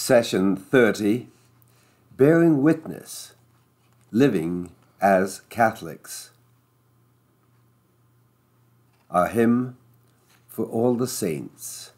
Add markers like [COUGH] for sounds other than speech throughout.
Session 30 Bearing Witness Living as Catholics. Our hymn for all the saints.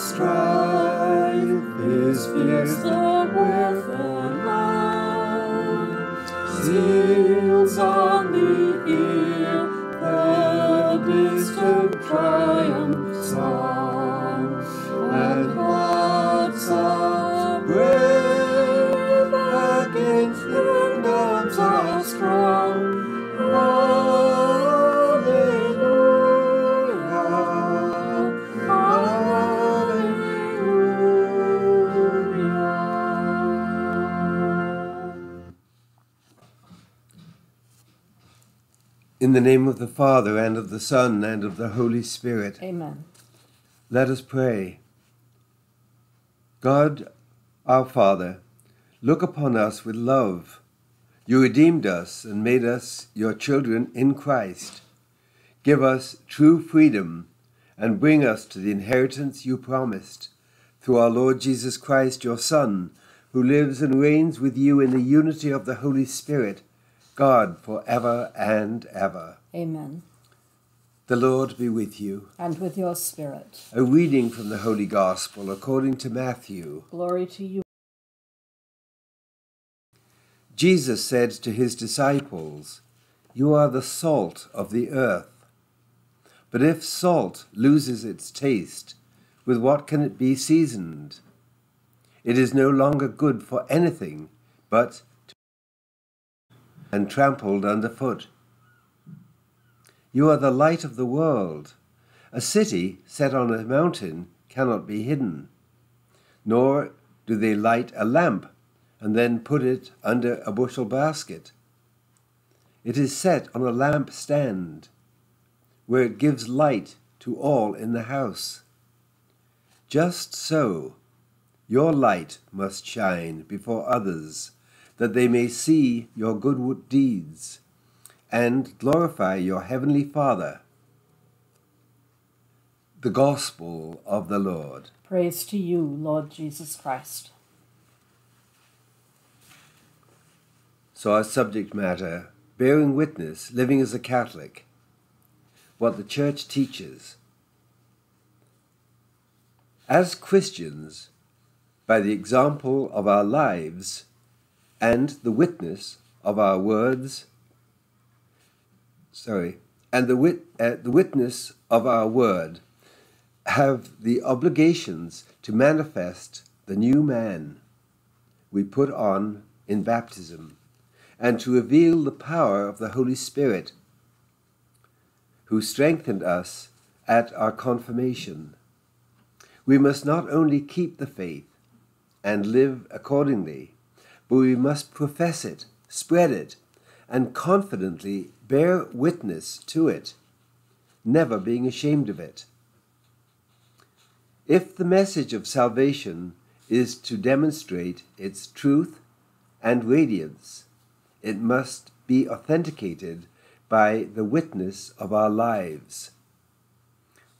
strife is fierce, the wherefore love seals on the ear the distant cry. In the name of the Father, and of the Son, and of the Holy Spirit. Amen. Let us pray. God, our Father, look upon us with love. You redeemed us and made us your children in Christ. Give us true freedom and bring us to the inheritance you promised through our Lord Jesus Christ, your Son, who lives and reigns with you in the unity of the Holy Spirit God for ever and ever. Amen. The Lord be with you. And with your spirit. A reading from the Holy Gospel according to Matthew. Glory to you. Jesus said to his disciples, You are the salt of the earth. But if salt loses its taste, with what can it be seasoned? It is no longer good for anything but and trampled underfoot. You are the light of the world. A city set on a mountain cannot be hidden, nor do they light a lamp and then put it under a bushel basket. It is set on a lamp stand, where it gives light to all in the house. Just so, your light must shine before others that they may see your good deeds and glorify your heavenly Father. The Gospel of the Lord. Praise to you, Lord Jesus Christ. So, our subject matter bearing witness, living as a Catholic, what the Church teaches. As Christians, by the example of our lives, and the witness of our words, sorry, and the, wit- uh, the witness of our word have the obligations to manifest the new man we put on in baptism and to reveal the power of the Holy Spirit who strengthened us at our confirmation. We must not only keep the faith and live accordingly, but we must profess it, spread it, and confidently bear witness to it, never being ashamed of it. If the message of salvation is to demonstrate its truth and radiance, it must be authenticated by the witness of our lives.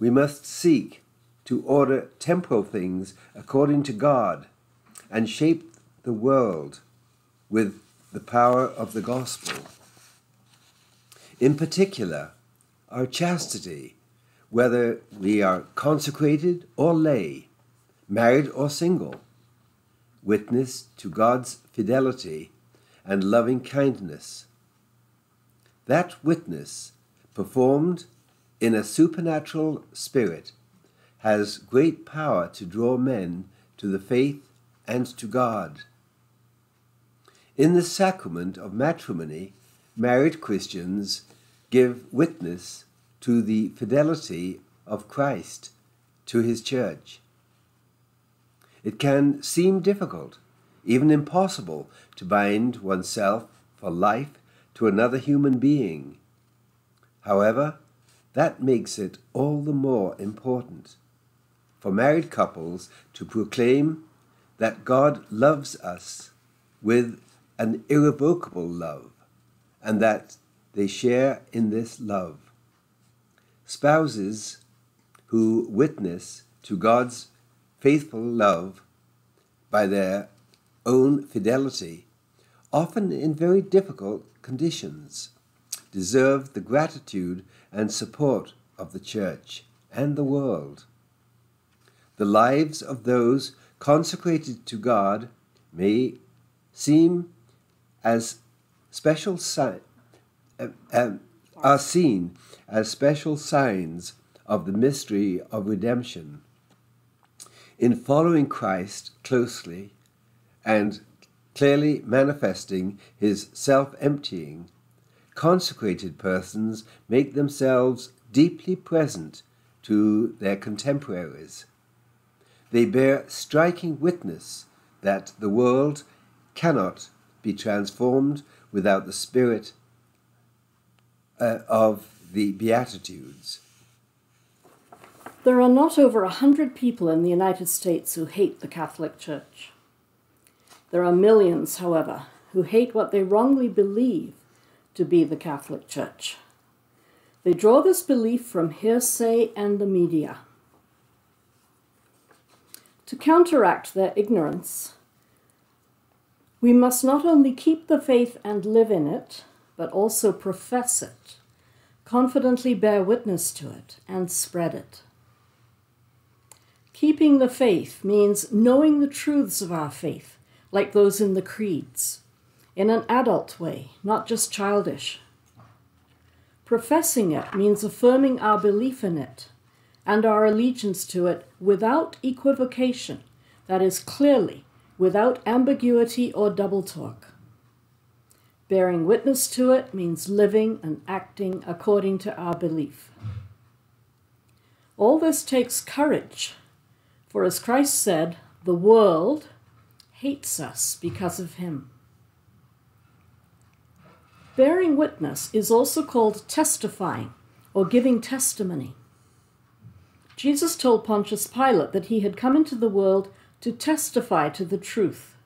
We must seek to order temporal things according to God and shape the world with the power of the gospel. In particular, our chastity, whether we are consecrated or lay, married or single, witness to God's fidelity and loving kindness. That witness, performed in a supernatural spirit, has great power to draw men to the faith and to God. In the sacrament of matrimony, married Christians give witness to the fidelity of Christ to his church. It can seem difficult, even impossible, to bind oneself for life to another human being. However, that makes it all the more important for married couples to proclaim that God loves us with an irrevocable love and that they share in this love. Spouses who witness to God's faithful love by their own fidelity, often in very difficult conditions, deserve the gratitude and support of the Church and the world. The lives of those consecrated to God may seem as special uh, um, are seen as special signs of the mystery of redemption. In following Christ closely and clearly manifesting his self emptying, consecrated persons make themselves deeply present to their contemporaries. They bear striking witness that the world cannot be transformed without the spirit uh, of the Beatitudes. There are not over a hundred people in the United States who hate the Catholic Church. There are millions, however, who hate what they wrongly believe to be the Catholic Church. They draw this belief from hearsay and the media. To counteract their ignorance, we must not only keep the faith and live in it, but also profess it, confidently bear witness to it, and spread it. Keeping the faith means knowing the truths of our faith, like those in the creeds, in an adult way, not just childish. Professing it means affirming our belief in it and our allegiance to it without equivocation, that is, clearly, without ambiguity or double talk. Bearing witness to it means living and acting according to our belief. All this takes courage, for as Christ said, the world hates us because of him. Bearing witness is also called testifying or giving testimony. Jesus told Pontius Pilate that he had come into the world to testify to the truth.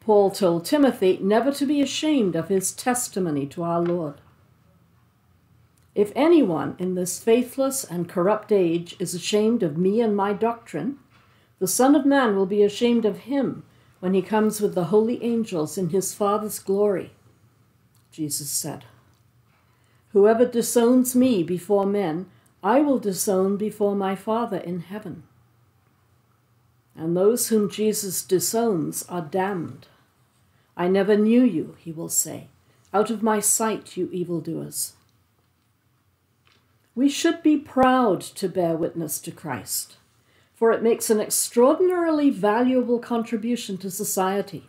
Paul told Timothy never to be ashamed of his testimony to our Lord. If anyone in this faithless and corrupt age is ashamed of me and my doctrine, the Son of Man will be ashamed of him when he comes with the holy angels in his Father's glory. Jesus said, Whoever disowns me before men, I will disown before my Father in heaven. And those whom Jesus disowns are damned. I never knew you, he will say. Out of my sight, you evildoers. We should be proud to bear witness to Christ, for it makes an extraordinarily valuable contribution to society.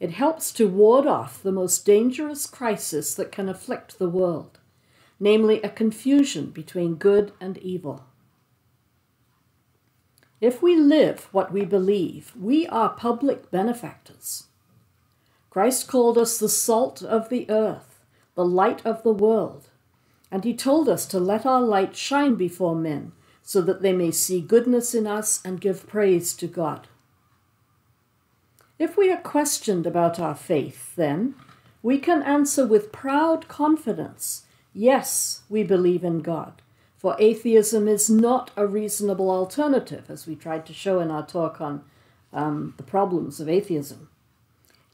It helps to ward off the most dangerous crisis that can afflict the world, namely a confusion between good and evil. If we live what we believe, we are public benefactors. Christ called us the salt of the earth, the light of the world, and he told us to let our light shine before men so that they may see goodness in us and give praise to God. If we are questioned about our faith, then, we can answer with proud confidence yes, we believe in God, for atheism is not a reasonable alternative, as we tried to show in our talk on um, the problems of atheism.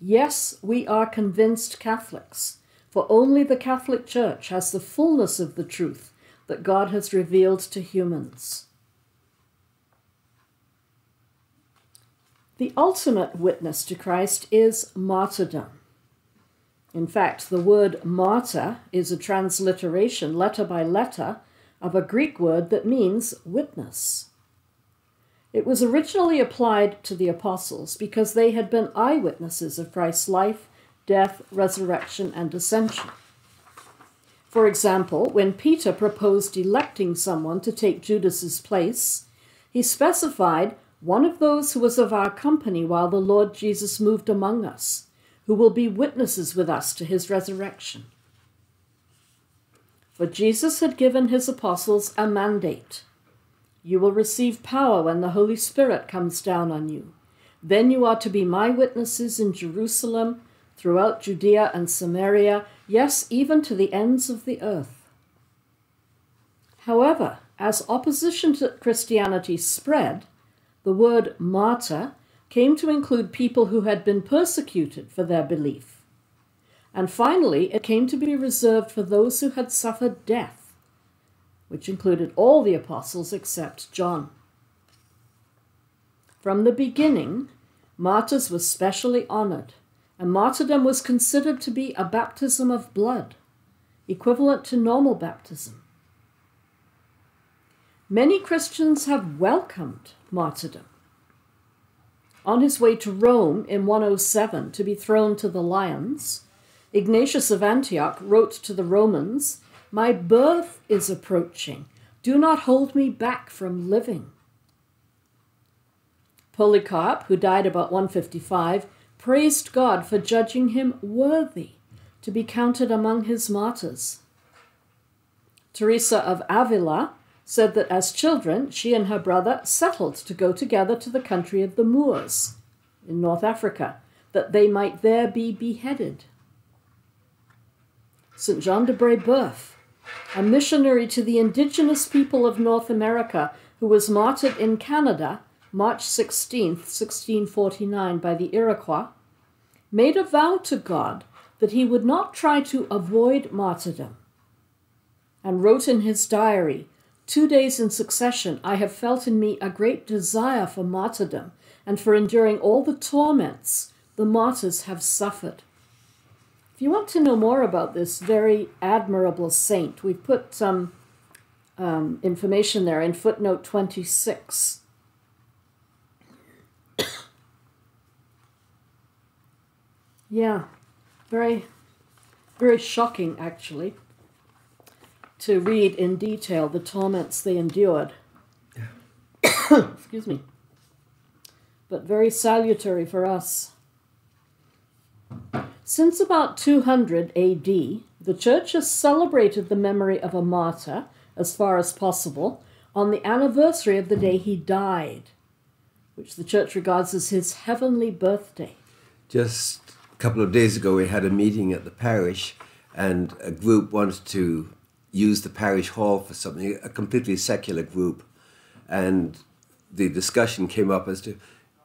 Yes, we are convinced Catholics, for only the Catholic Church has the fullness of the truth that God has revealed to humans. The ultimate witness to Christ is martyrdom. In fact, the word martyr is a transliteration, letter by letter, of a Greek word that means witness. It was originally applied to the apostles because they had been eyewitnesses of Christ's life, death, resurrection, and ascension. For example, when Peter proposed electing someone to take Judas's place, he specified one of those who was of our company while the Lord Jesus moved among us, who will be witnesses with us to his resurrection. For Jesus had given his apostles a mandate. You will receive power when the Holy Spirit comes down on you. Then you are to be my witnesses in Jerusalem, throughout Judea and Samaria, yes, even to the ends of the earth. However, as opposition to Christianity spread, the word martyr came to include people who had been persecuted for their belief. And finally, it came to be reserved for those who had suffered death, which included all the apostles except John. From the beginning, martyrs were specially honored, and martyrdom was considered to be a baptism of blood, equivalent to normal baptism. Many Christians have welcomed martyrdom. On his way to Rome in 107 to be thrown to the lions, Ignatius of Antioch wrote to the Romans, My birth is approaching. Do not hold me back from living. Polycarp, who died about 155, praised God for judging him worthy to be counted among his martyrs. Teresa of Avila said that as children, she and her brother settled to go together to the country of the Moors in North Africa, that they might there be beheaded. St. John de Brebeuf, a missionary to the indigenous people of North America who was martyred in Canada March 16, 1649, by the Iroquois, made a vow to God that he would not try to avoid martyrdom, and wrote in his diary Two days in succession, I have felt in me a great desire for martyrdom and for enduring all the torments the martyrs have suffered. You want to know more about this very admirable saint, we've put some um, information there in footnote 26. [COUGHS] yeah, very, very shocking, actually to read in detail the torments they endured. [COUGHS] Excuse me. But very salutary for us. Since about 200 AD, the Church has celebrated the memory of a martyr, as far as possible, on the anniversary of the day he died, which the Church regards as his heavenly birthday. Just a couple of days ago, we had a meeting at the parish, and a group wanted to use the parish hall for something, a completely secular group. And the discussion came up as to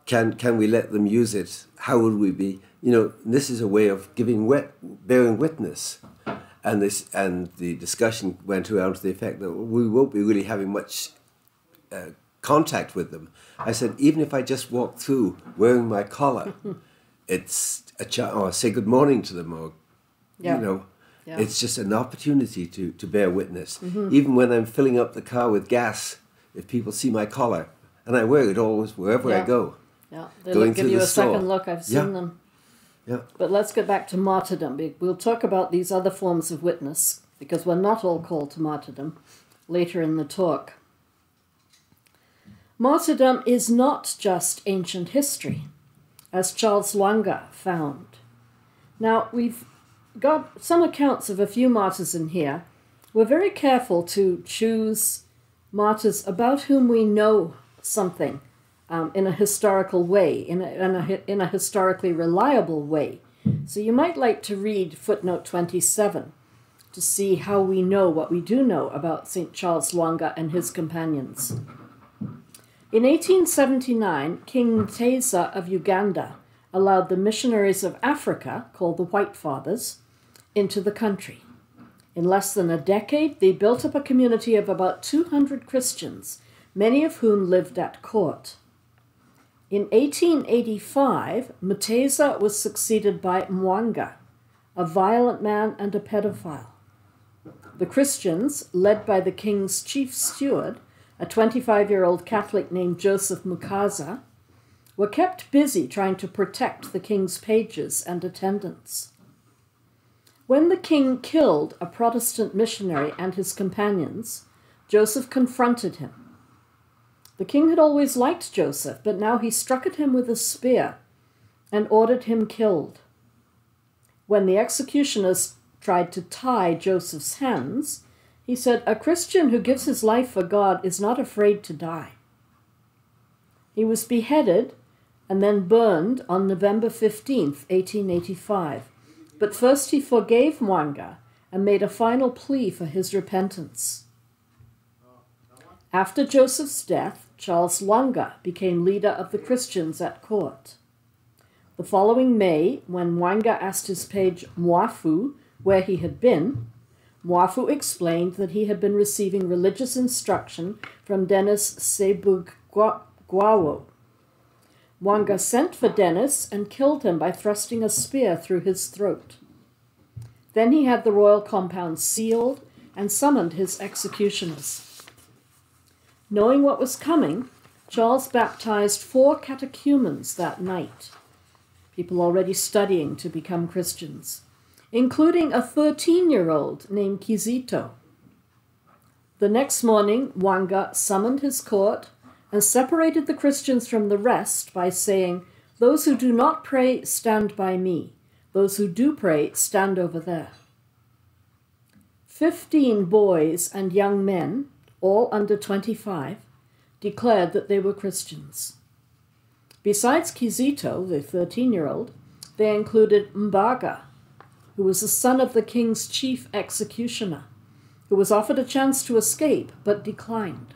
can, can we let them use it? How would we be? You know, this is a way of giving wet, bearing witness. And, this, and the discussion went around to the effect that we won't be really having much uh, contact with them. I said, even if I just walk through wearing my collar, [LAUGHS] it's a ch- or say good morning to them or, yeah. you know, Yeah. It's just an opportunity to, to bear witness. Even when I'm filling up the car with gas, if people see my collar, and I wear it always wherever I go. Yeah, they look, give you a second look. I've seen Yeah. them. Yeah. But let's get back to martyrdom. We- We'll talk about these other forms of witness because we're not all called to martyrdom later in the talk. Martyrdom is not just ancient history, as Charles Lwanga found. Now, we've got some accounts of a few martyrs in here. We're very careful to choose martyrs about whom we know something um, in a historical way, in a, in, a, in a historically reliable way. So you might like to read footnote 27 to see how we know what we do know about St. Charles Lwanga and his companions. In 1879, King Mutesa of Uganda allowed the missionaries of Africa, called the White Fathers, into the country. In less than a decade, they built up a community of about 200 Christians, many of whom lived at court. In 1885, Mutesa was succeeded by Mwanga, a violent man and a pedophile. The Christians, led by the king's chief steward, a 25 year old Catholic named Joseph Mukasa, were kept busy trying to protect the king's pages and attendants. When the king killed a Protestant missionary and his companions, Joseph confronted him. The king had always liked Joseph, but now he struck at him with a spear and ordered him killed. When the executioners tried to tie Joseph's hands, he said, A Christian who gives his life for God is not afraid to die. He was beheaded and then burned on November 15th, 1885. But first he forgave Mwanga and made a final plea for his repentance. After Joseph's death, Charles Lwanga became leader of the Christians at court. The following May, when Mwanga asked his page Mwafu where he had been, Mwafu explained that he had been receiving religious instruction from Dennis Sebugwawo. Mwanga sent for Dennis and killed him by thrusting a spear through his throat. Then he had the royal compound sealed and summoned his executioners. Knowing what was coming, Charles baptized four catechumens that night, people already studying to become Christians, including a 13 year old named Kizito. The next morning, Mwanga summoned his court and separated the Christians from the rest by saying, Those who do not pray, stand by me. Those who do pray, stand over there. Fifteen boys and young men, all under 25, declared that they were Christians. Besides Kizito, the 13 year old, they included Mbaga, who was the son of the king's chief executioner, who was offered a chance to escape but declined.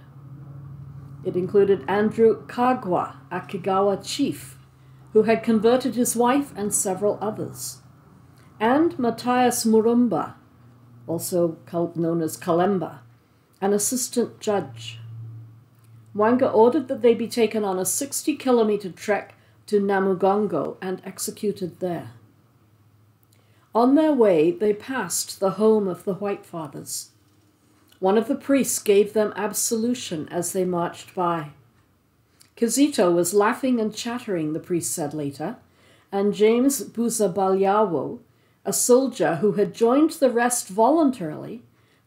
It included Andrew Kagwa, a Kigawa chief, who had converted his wife and several others, and Matthias Murumba, also known as Kalemba, an assistant judge. Mwanga ordered that they be taken on a 60 kilometer trek to Namugongo and executed there. On their way, they passed the home of the White Fathers. One of the priests gave them absolution as they marched by. Kizito was laughing and chattering, the priest said later, and James Buzabalyawo, a soldier who had joined the rest voluntarily,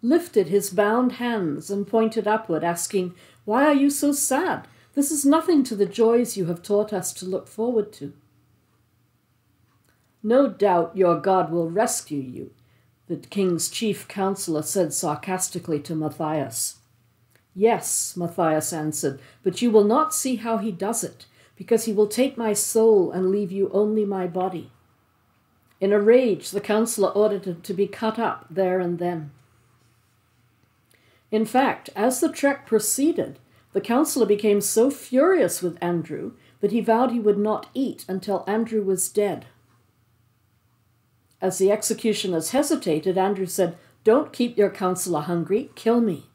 lifted his bound hands and pointed upward, asking, Why are you so sad? This is nothing to the joys you have taught us to look forward to. No doubt your God will rescue you, the king's chief counselor said sarcastically to Matthias. Yes, Matthias answered, but you will not see how he does it, because he will take my soul and leave you only my body. In a rage, the counselor ordered him to be cut up there and then. In fact, as the trek proceeded, the counselor became so furious with Andrew that he vowed he would not eat until Andrew was dead. As the executioners hesitated, Andrew said, Don't keep your counselor hungry, kill me.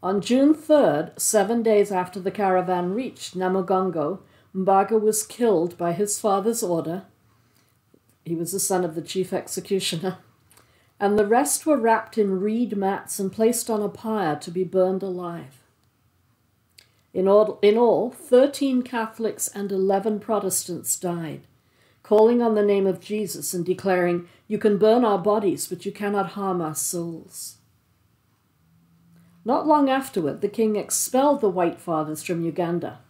On June 3rd, seven days after the caravan reached Namugongo, Mbaga was killed by his father's order He was the son of the chief executioner. And the rest were wrapped in reed mats and placed on a pyre to be burned alive. In all, in all, 13 Catholics and 11 Protestants died, calling on the name of Jesus and declaring, You can burn our bodies, but you cannot harm our souls. Not long afterward, the king expelled the White Fathers from Uganda.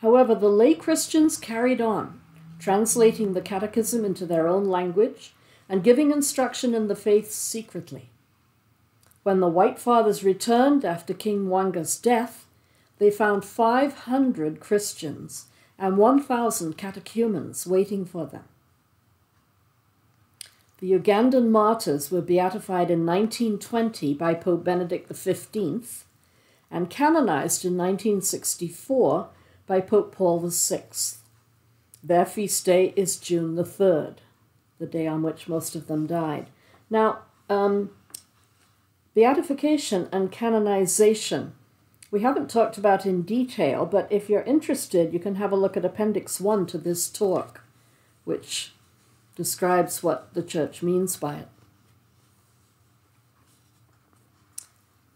However, the lay Christians carried on, translating the catechism into their own language and giving instruction in the faith secretly. When the White Fathers returned after King Mwanga's death, they found 500 Christians and 1,000 catechumens waiting for them. The Ugandan martyrs were beatified in 1920 by Pope Benedict XV and canonized in 1964 by Pope Paul VI. Their feast day is June the 3rd, the day on which most of them died. Now, um, beatification and canonization we haven't talked about in detail, but if you're interested, you can have a look at Appendix 1 to this talk, which describes what the church means by it.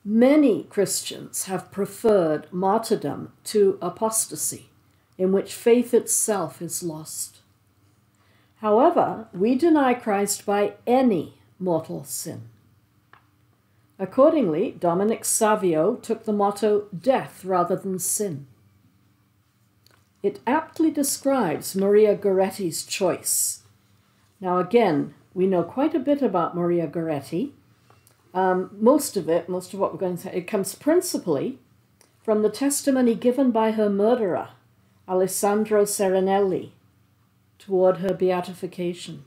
Many Christians have preferred martyrdom to apostasy, in which faith itself is lost. However, we deny Christ by any mortal sin. Accordingly, Dominic Savio took the motto death rather than sin. It aptly describes Maria Goretti's choice. Now, again, we know quite a bit about Maria Goretti. Um, most of it, most of what we're going to say, it comes principally from the testimony given by her murderer, Alessandro Serenelli, toward her beatification.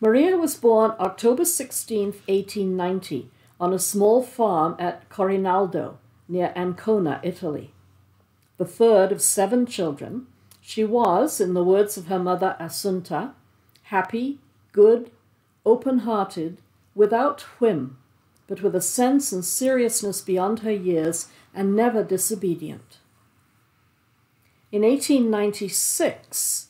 Maria was born October 16, 1890, on a small farm at Corinaldo, near Ancona, Italy. The third of seven children, she was, in the words of her mother Assunta, happy, good, open hearted, without whim, but with a sense and seriousness beyond her years, and never disobedient. In 1896,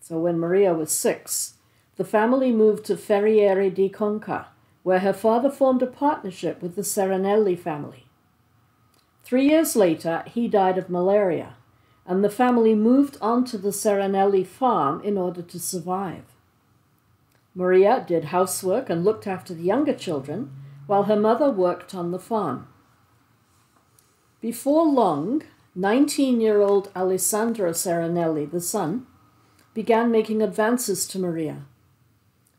so when Maria was six, the family moved to Ferriere di Conca, where her father formed a partnership with the Serenelli family. Three years later, he died of malaria, and the family moved on to the Serenelli farm in order to survive. Maria did housework and looked after the younger children, while her mother worked on the farm. Before long, 19 year old Alessandro Serenelli, the son, began making advances to Maria.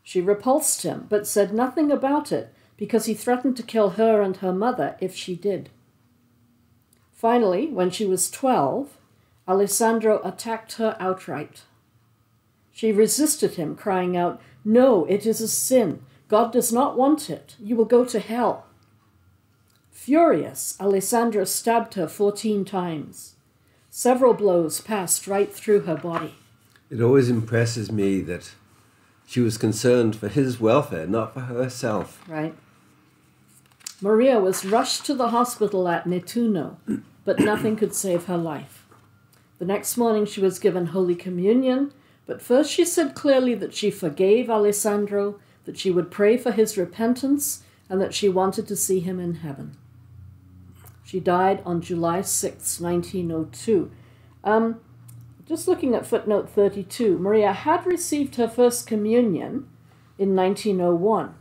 She repulsed him, but said nothing about it because he threatened to kill her and her mother if she did. Finally, when she was 12, Alessandro attacked her outright. She resisted him, crying out, No, it is a sin. God does not want it. You will go to hell. Furious, Alessandro stabbed her 14 times. Several blows passed right through her body. It always impresses me that she was concerned for his welfare, not for herself. Right. Maria was rushed to the hospital at Nettuno, but nothing could save her life. The next morning she was given Holy Communion, but first she said clearly that she forgave Alessandro, that she would pray for his repentance, and that she wanted to see him in heaven. She died on July 6, 1902. Um, just looking at footnote 32, Maria had received her first communion in 1901.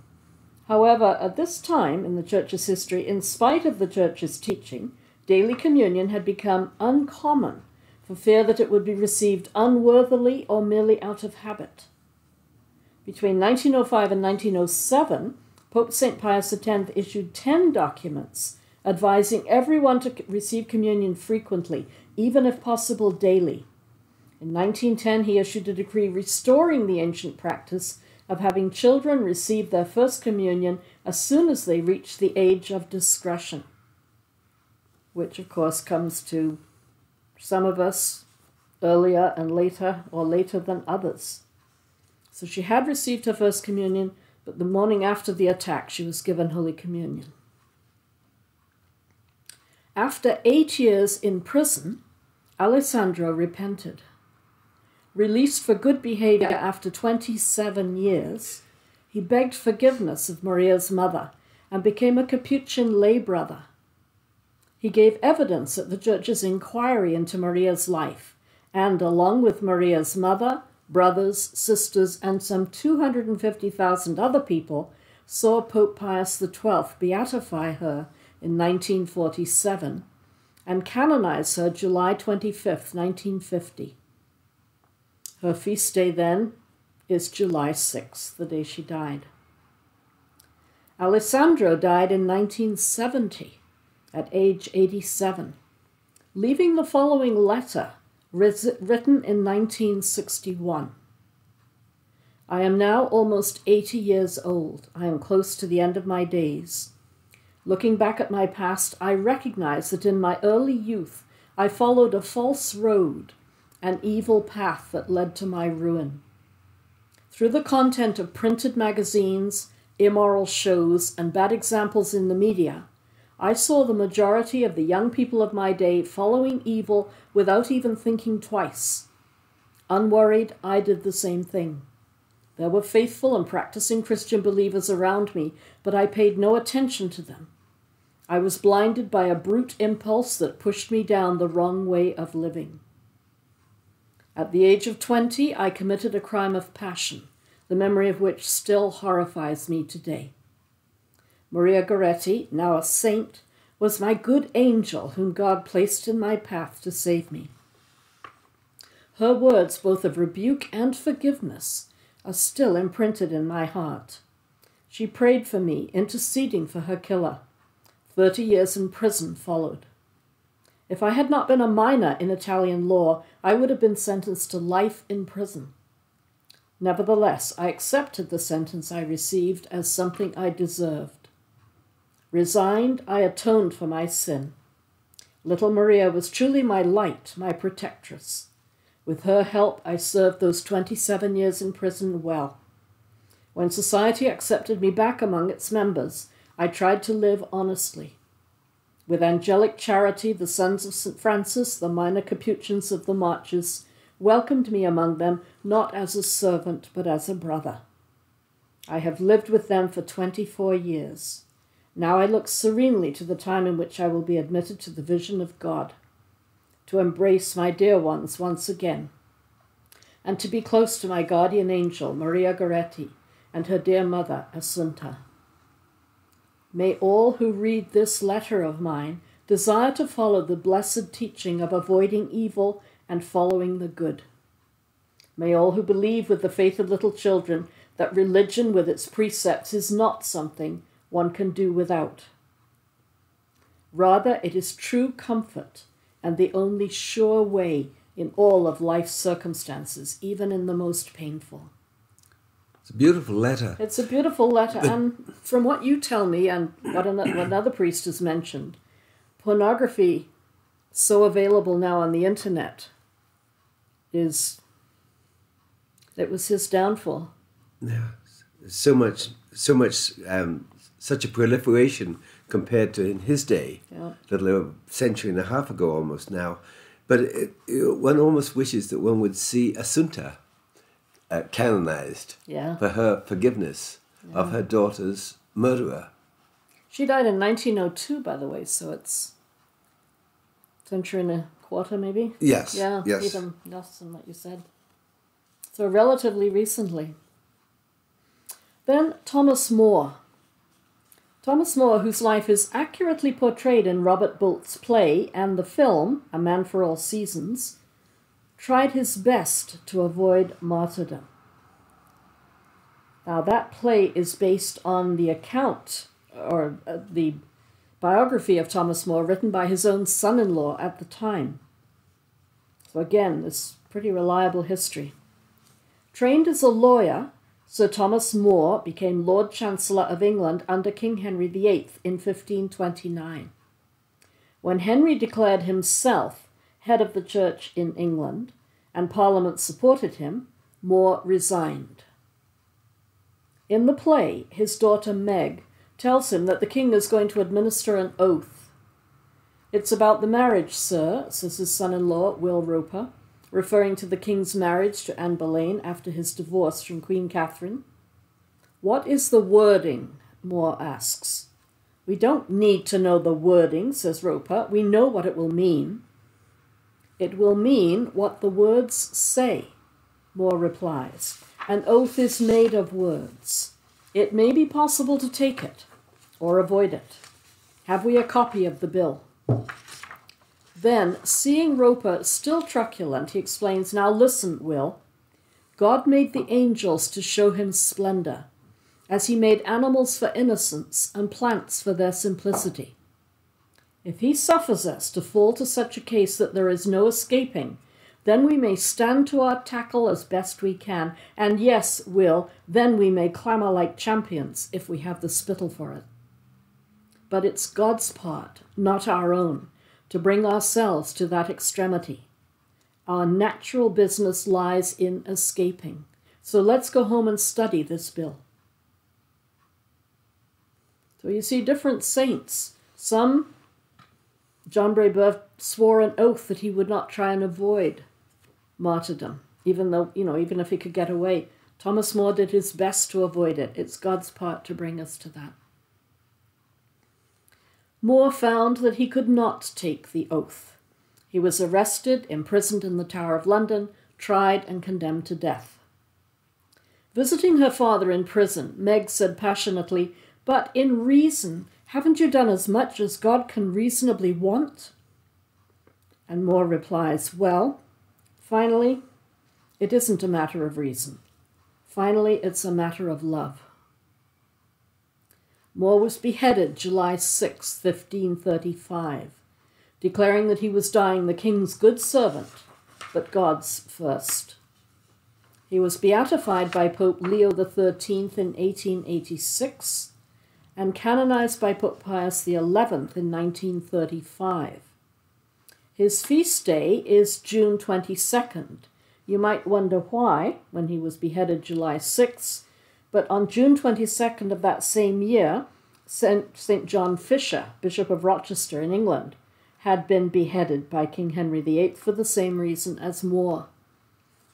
However, at this time in the Church's history, in spite of the Church's teaching, daily communion had become uncommon for fear that it would be received unworthily or merely out of habit. Between 1905 and 1907, Pope St. Pius X issued 10 documents advising everyone to receive communion frequently, even if possible daily. In 1910, he issued a decree restoring the ancient practice of having children receive their first communion as soon as they reach the age of discretion, which, of course, comes to some of us earlier and later, or later than others. So she had received her first communion, but the morning after the attack, she was given Holy Communion. After eight years in prison, Alessandro repented. Released for good behavior after 27 years, he begged forgiveness of Maria's mother and became a Capuchin lay brother. He gave evidence at the judge's inquiry into Maria's life, and along with Maria's mother, brothers, sisters, and some 250,000 other people, saw Pope Pius XII beatify her in 1947 and canonized her July 25, 1950. Her feast day then is July 6, the day she died. Alessandro died in 1970 at age 87, leaving the following letter written in 1961. I am now almost 80 years old. I am close to the end of my days. Looking back at my past, I recognize that in my early youth I followed a false road, an evil path that led to my ruin. Through the content of printed magazines, immoral shows, and bad examples in the media, I saw the majority of the young people of my day following evil without even thinking twice. Unworried, I did the same thing. There were faithful and practicing Christian believers around me, but I paid no attention to them. I was blinded by a brute impulse that pushed me down the wrong way of living. At the age of 20, I committed a crime of passion, the memory of which still horrifies me today. Maria Goretti, now a saint, was my good angel whom God placed in my path to save me. Her words, both of rebuke and forgiveness, are still imprinted in my heart. She prayed for me, interceding for her killer. Thirty years in prison followed. If I had not been a minor in Italian law, I would have been sentenced to life in prison. Nevertheless, I accepted the sentence I received as something I deserved. Resigned, I atoned for my sin. Little Maria was truly my light, my protectress. With her help, I served those 27 years in prison well. When society accepted me back among its members, I tried to live honestly. With angelic charity, the sons of St. Francis, the minor Capuchins of the Marches, welcomed me among them not as a servant, but as a brother. I have lived with them for 24 years. Now I look serenely to the time in which I will be admitted to the vision of God, to embrace my dear ones once again, and to be close to my guardian angel, Maria Goretti, and her dear mother, Assunta. May all who read this letter of mine desire to follow the blessed teaching of avoiding evil and following the good. May all who believe with the faith of little children that religion with its precepts is not something one can do without. Rather, it is true comfort and the only sure way in all of life's circumstances, even in the most painful. It's a beautiful letter. It's a beautiful letter, and from what you tell me and what another priest has mentioned, pornography, so available now on the internet, is it was his downfall. Yeah, so much, so much um, such a proliferation compared to in his day, yeah. little a century and a half ago almost now. But it, it, one almost wishes that one would see Assunta uh, canonized yeah. for her forgiveness yeah. of her daughter's murderer. She died in 1902, by the way, so it's century and a quarter, maybe. Yes. Yeah. Yes. Even less than what you said. So relatively recently. Then Thomas More Thomas More, whose life is accurately portrayed in Robert Bolt's play and the film, A Man for All Seasons, tried his best to avoid martyrdom. Now, that play is based on the account or uh, the biography of Thomas More written by his own son in law at the time. So, again, this pretty reliable history. Trained as a lawyer, Sir Thomas More became Lord Chancellor of England under King Henry VIII in 1529. When Henry declared himself head of the church in England and Parliament supported him, More resigned. In the play, his daughter Meg tells him that the king is going to administer an oath. It's about the marriage, sir, says his son in law, Will Roper, referring to the king's marriage to Anne Boleyn after his divorce from Queen Catherine. What is the wording? More asks. We don't need to know the wording, says Roper. We know what it will mean. It will mean what the words say, More replies. An oath is made of words. It may be possible to take it or avoid it. Have we a copy of the bill? Then, seeing Roper still truculent, he explains Now listen, Will. God made the angels to show him splendor, as he made animals for innocence and plants for their simplicity. If he suffers us to fall to such a case that there is no escaping, then we may stand to our tackle as best we can, and yes, Will, then we may clamour like champions if we have the spittle for it. But it's God's part, not our own, to bring ourselves to that extremity. Our natural business lies in escaping. So let's go home and study this bill. So you see different saints. Some, John Brebeuf swore an oath that he would not try and avoid martyrdom, even though, you know, even if he could get away. Thomas More did his best to avoid it. It's God's part to bring us to that. More found that he could not take the oath. He was arrested, imprisoned in the Tower of London, tried, and condemned to death. Visiting her father in prison, Meg said passionately, But in reason, haven't you done as much as God can reasonably want? And More replies, Well, Finally, it isn't a matter of reason. Finally, it's a matter of love. More was beheaded July 6, 1535, declaring that he was dying the king's good servant, but God's first. He was beatified by Pope Leo XIII in 1886 and canonized by Pope Pius XI in 1935. His feast day is June 22nd. You might wonder why, when he was beheaded July 6th, but on June 22nd of that same year, St. John Fisher, Bishop of Rochester in England, had been beheaded by King Henry VIII for the same reason as More.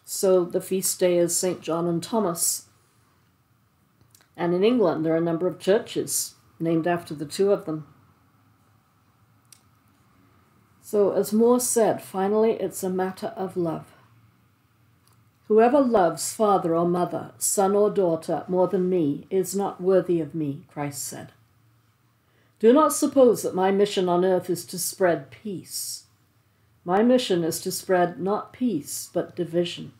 So the feast day is St. John and Thomas. And in England, there are a number of churches named after the two of them. So, as More said, finally, it's a matter of love. Whoever loves father or mother, son or daughter more than me is not worthy of me, Christ said. Do not suppose that my mission on earth is to spread peace. My mission is to spread not peace, but division.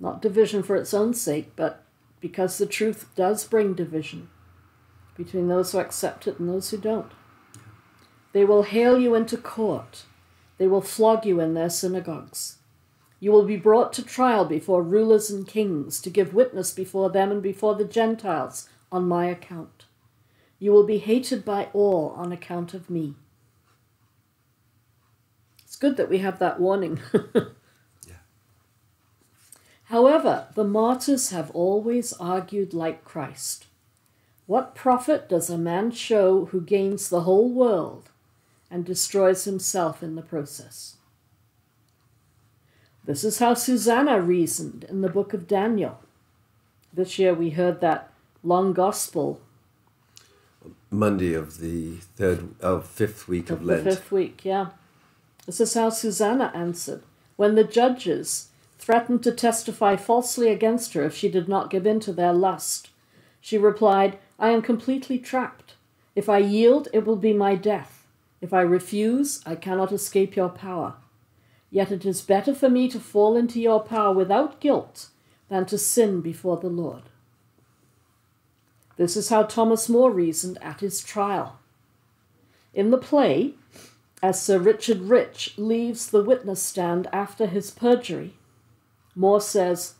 Not division for its own sake, but because the truth does bring division between those who accept it and those who don't. They will hale you into court. They will flog you in their synagogues. You will be brought to trial before rulers and kings to give witness before them and before the Gentiles on my account. You will be hated by all on account of me. It's good that we have that warning. [LAUGHS] However, the martyrs have always argued like Christ. What profit does a man show who gains the whole world and destroys himself in the process. This is how Susanna reasoned in the book of Daniel. This year we heard that long gospel. Monday of the third of fifth week of, of Lent. Fifth week, yeah. This is how Susanna answered when the judges threatened to testify falsely against her if she did not give in to their lust. She replied, I am completely trapped. If I yield, it will be my death. If I refuse, I cannot escape your power. Yet it is better for me to fall into your power without guilt than to sin before the Lord. This is how Thomas More reasoned at his trial. In the play, as Sir Richard Rich leaves the witness stand after his perjury, More says,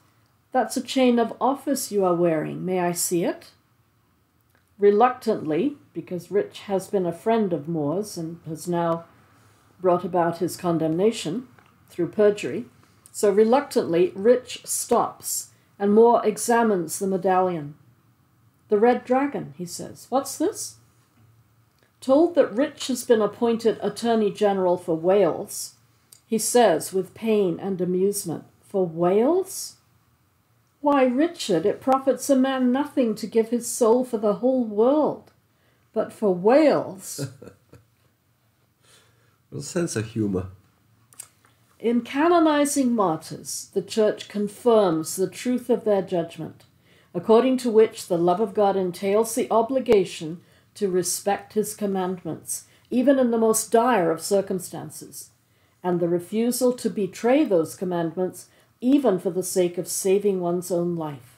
That's a chain of office you are wearing. May I see it? Reluctantly, because Rich has been a friend of More's and has now brought about his condemnation through perjury, so reluctantly Rich stops and More examines the medallion. The red dragon, he says. What's this? Told that Rich has been appointed Attorney General for Wales, He says with pain and amusement, For Wales? Why, Richard, it profits a man nothing to give his soul for the whole world. But for Wales. Real [LAUGHS] sense of humour. In canonizing martyrs, the Church confirms the truth of their judgment, according to which the love of God entails the obligation to respect His commandments, even in the most dire of circumstances, and the refusal to betray those commandments, even for the sake of saving one's own life.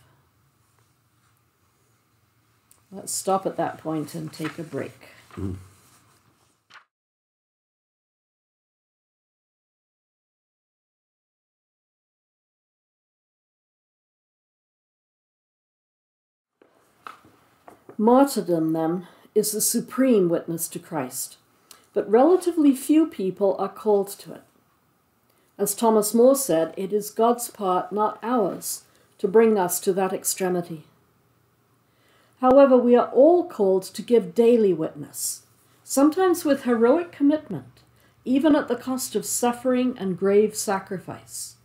Let's stop at that point and take a break. Mm. Martyrdom, then, is the supreme witness to Christ, but relatively few people are called to it. As Thomas More said, it is God's part, not ours, to bring us to that extremity. However, we are all called to give daily witness, sometimes with heroic commitment, even at the cost of suffering and grave sacrifice.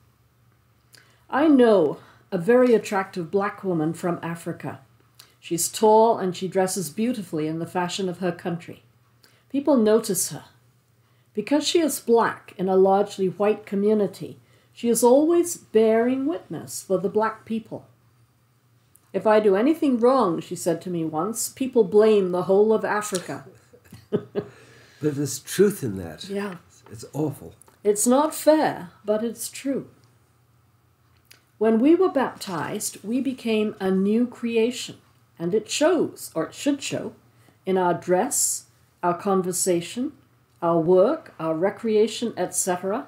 I know a very attractive black woman from Africa She's tall and she dresses beautifully in the fashion of her country. People notice her. Because she is black in a largely white community, she is always bearing witness for the black people. If I do anything wrong, she said to me once, people blame the whole of Africa. [LAUGHS] but there's truth in that. Yeah. It's awful. It's not fair, but it's true. When we were baptized, we became a new creation. And it shows, or it should show, in our dress, our conversation, our work, our recreation, etc.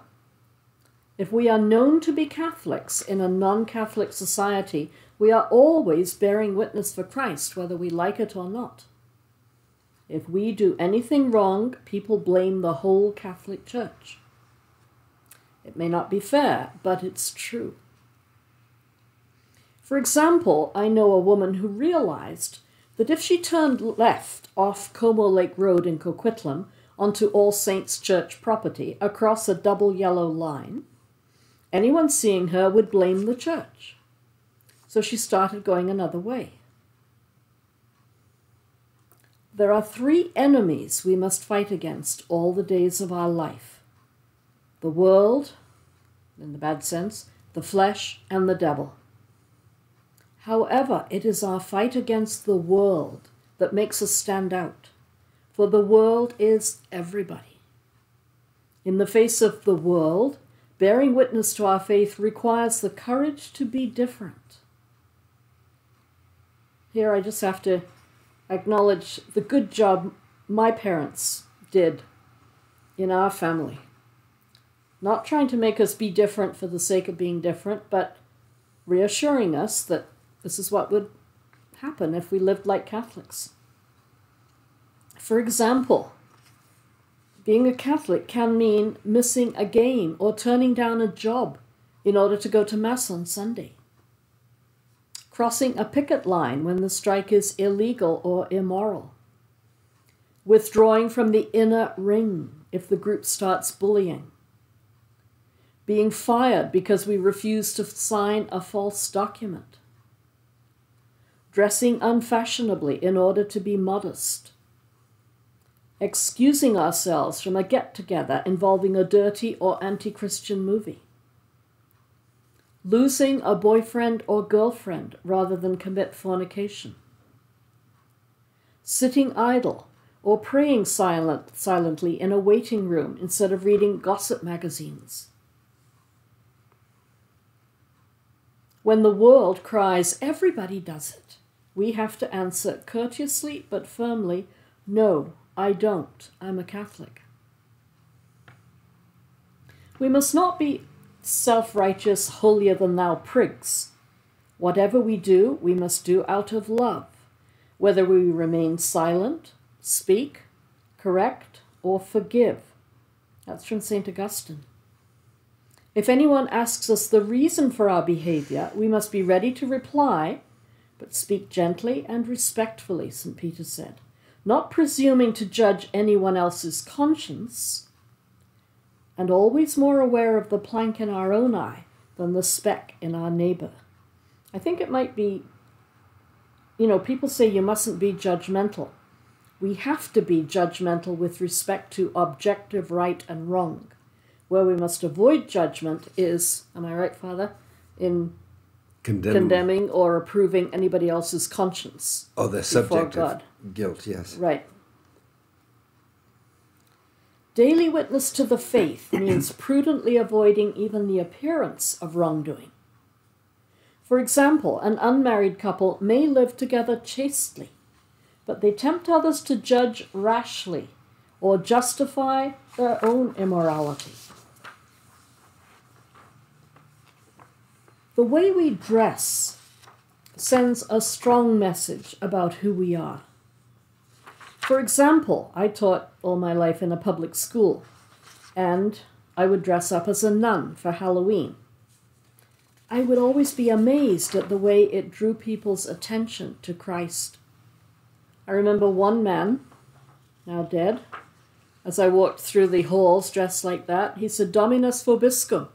If we are known to be Catholics in a non Catholic society, we are always bearing witness for Christ, whether we like it or not. If we do anything wrong, people blame the whole Catholic Church. It may not be fair, but it's true. For example, I know a woman who realized that if she turned left off Como Lake Road in Coquitlam onto All Saints Church property across a double yellow line, anyone seeing her would blame the church. So she started going another way. There are three enemies we must fight against all the days of our life the world, in the bad sense, the flesh, and the devil. However, it is our fight against the world that makes us stand out, for the world is everybody. In the face of the world, bearing witness to our faith requires the courage to be different. Here, I just have to acknowledge the good job my parents did in our family. Not trying to make us be different for the sake of being different, but reassuring us that this is what would happen if we lived like Catholics. For example, being a Catholic can mean missing a game or turning down a job in order to go to Mass on Sunday. Crossing a picket line when the strike is illegal or immoral. Withdrawing from the inner ring if the group starts bullying. Being fired because we refuse to sign a false document dressing unfashionably in order to be modest, excusing ourselves from a get together involving a dirty or anti Christian movie, losing a boyfriend or girlfriend rather than commit fornication, sitting idle or praying silent, silently in a waiting room instead of reading gossip magazines. When the world cries, everybody does it we have to answer courteously but firmly no, I don't. I'm a Catholic. We must not be self righteous, holier than thou prigs. Whatever we do, we must do out of love, whether we remain silent, speak, correct, or forgive. That's from St. Augustine. If anyone asks us the reason for our behavior, we must be ready to reply but speak gently and respectfully, St. Peter said, not presuming to judge anyone else's conscience, and always more aware of the plank in our own eye than the speck in our neighbor. I think it might be, you know, people say you mustn't be judgmental. We have to be judgmental with respect to objective right and wrong. Where we must avoid judgment is, am I right, Father, in Condemning. condemning or approving anybody else's conscience. Oh, the before subject God. Guilt, yes. Right. Daily witness to the faith means [COUGHS] prudently avoiding even the appearance of wrongdoing. For example, an unmarried couple may live together chastely, but they tempt others to judge rashly or justify their own immorality. The way we dress sends a strong message about who we are. For example, I taught all my life in a public school, and I would dress up as a nun for Halloween. I would always be amazed at the way it drew people's attention to Christ. I remember one man, now dead, as I walked through the halls dressed like that, he said, Dominus vobiscum,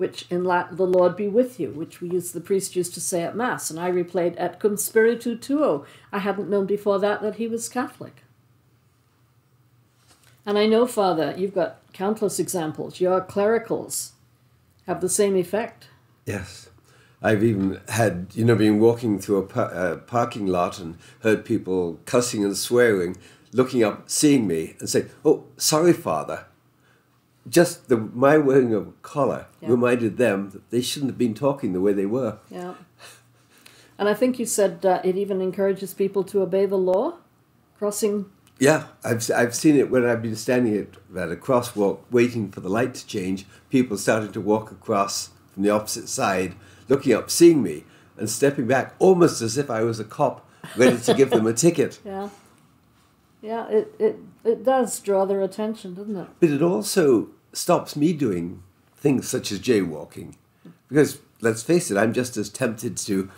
which in Latin, the Lord be with you, which we used, the priest used to say at Mass, and I replayed et cum spiritu tuo. I hadn't known before that that he was Catholic. And I know, Father, you've got countless examples. Your clericals have the same effect. Yes. I've even had, you know, been walking through a par- uh, parking lot and heard people cussing and swearing, looking up, seeing me, and saying, Oh, sorry, Father. Just the, my wearing of a collar Yeah. reminded them that they shouldn't have been talking the way they were. Yeah. And I think you said uh, it even encourages people to obey the law, crossing. Yeah, I've, I've seen it when I've been standing at, at a crosswalk waiting for the light to change. People starting to walk across from the opposite side, looking up, seeing me, and stepping back almost as if I was a cop ready to give them a [LAUGHS] ticket. Yeah. Yeah, it, it, it does draw their attention, doesn't it? But it also stops me doing things such as jaywalking. Because let's face it, I'm just as tempted to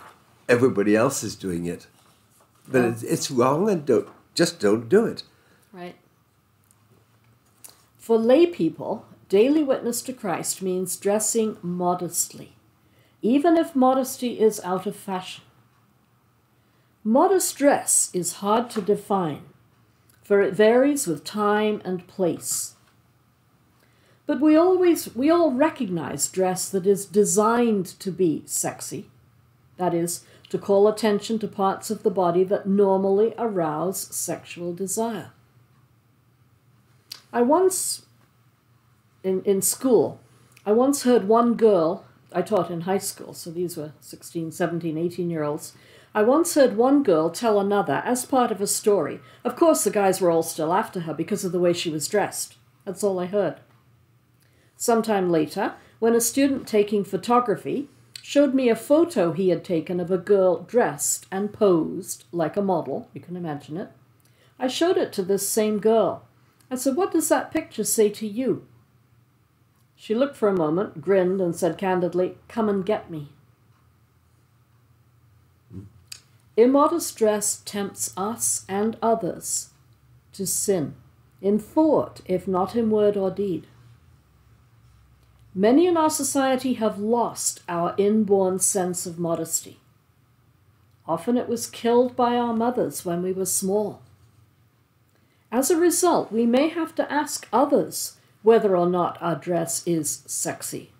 everybody else is doing it. But Yeah. it's, it's wrong and don't, just don't do it. Right. For lay people, daily witness to Christ means dressing modestly, even if modesty is out of fashion. Modest dress is hard to define, for it varies with time and place. But we always we all recognize dress that is designed to be sexy. That is, to call attention to parts of the body that normally arouse sexual desire. I once, in, in school, I once heard one girl, I taught in high school, so these were 16, 17, 18 year olds. I once heard one girl tell another as part of a story. Of course, the guys were all still after her because of the way she was dressed. That's all I heard. Sometime later, when a student taking photography showed me a photo he had taken of a girl dressed and posed like a model, you can imagine it, I showed it to this same girl. I said, What does that picture say to you? She looked for a moment, grinned, and said candidly, Come and get me. Immodest dress tempts us and others to sin, in thought, if not in word or deed. Many in our society have lost our inborn sense of modesty. Often it was killed by our mothers when we were small. As a result, we may have to ask others whether or not our dress is sexy.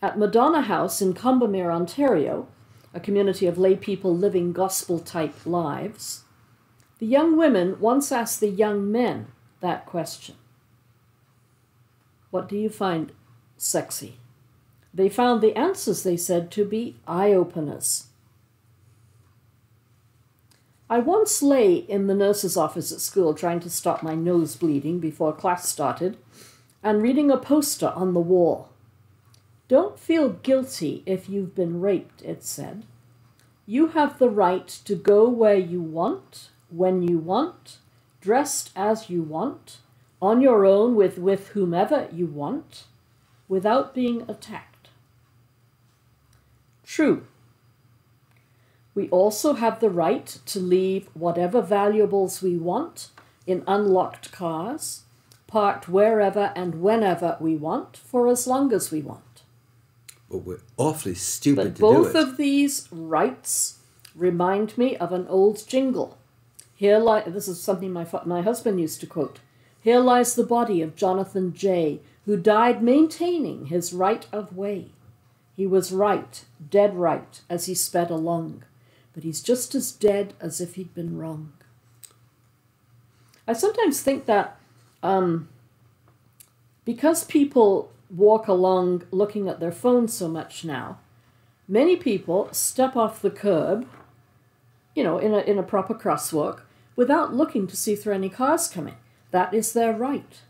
At Madonna House in Combermere, Ontario, a community of lay people living gospel type lives, the young women once asked the young men that question What do you find sexy? They found the answers, they said, to be eye openers. I once lay in the nurse's office at school trying to stop my nose bleeding before class started and reading a poster on the wall. Don't feel guilty if you've been raped, it said. You have the right to go where you want, when you want, dressed as you want, on your own with, with whomever you want, without being attacked. True. We also have the right to leave whatever valuables we want in unlocked cars, parked wherever and whenever we want for as long as we want. But we're awfully stupid But to both do it. of these rights remind me of an old jingle. Here li- this is something my my husband used to quote. Here lies the body of Jonathan Jay, who died maintaining his right of way. He was right, dead right, as he sped along, but he's just as dead as if he'd been wrong. I sometimes think that um, because people walk along looking at their phones so much now, many people step off the curb, you know, in a, in a proper crosswalk, without looking to see are any cars coming. That is their right.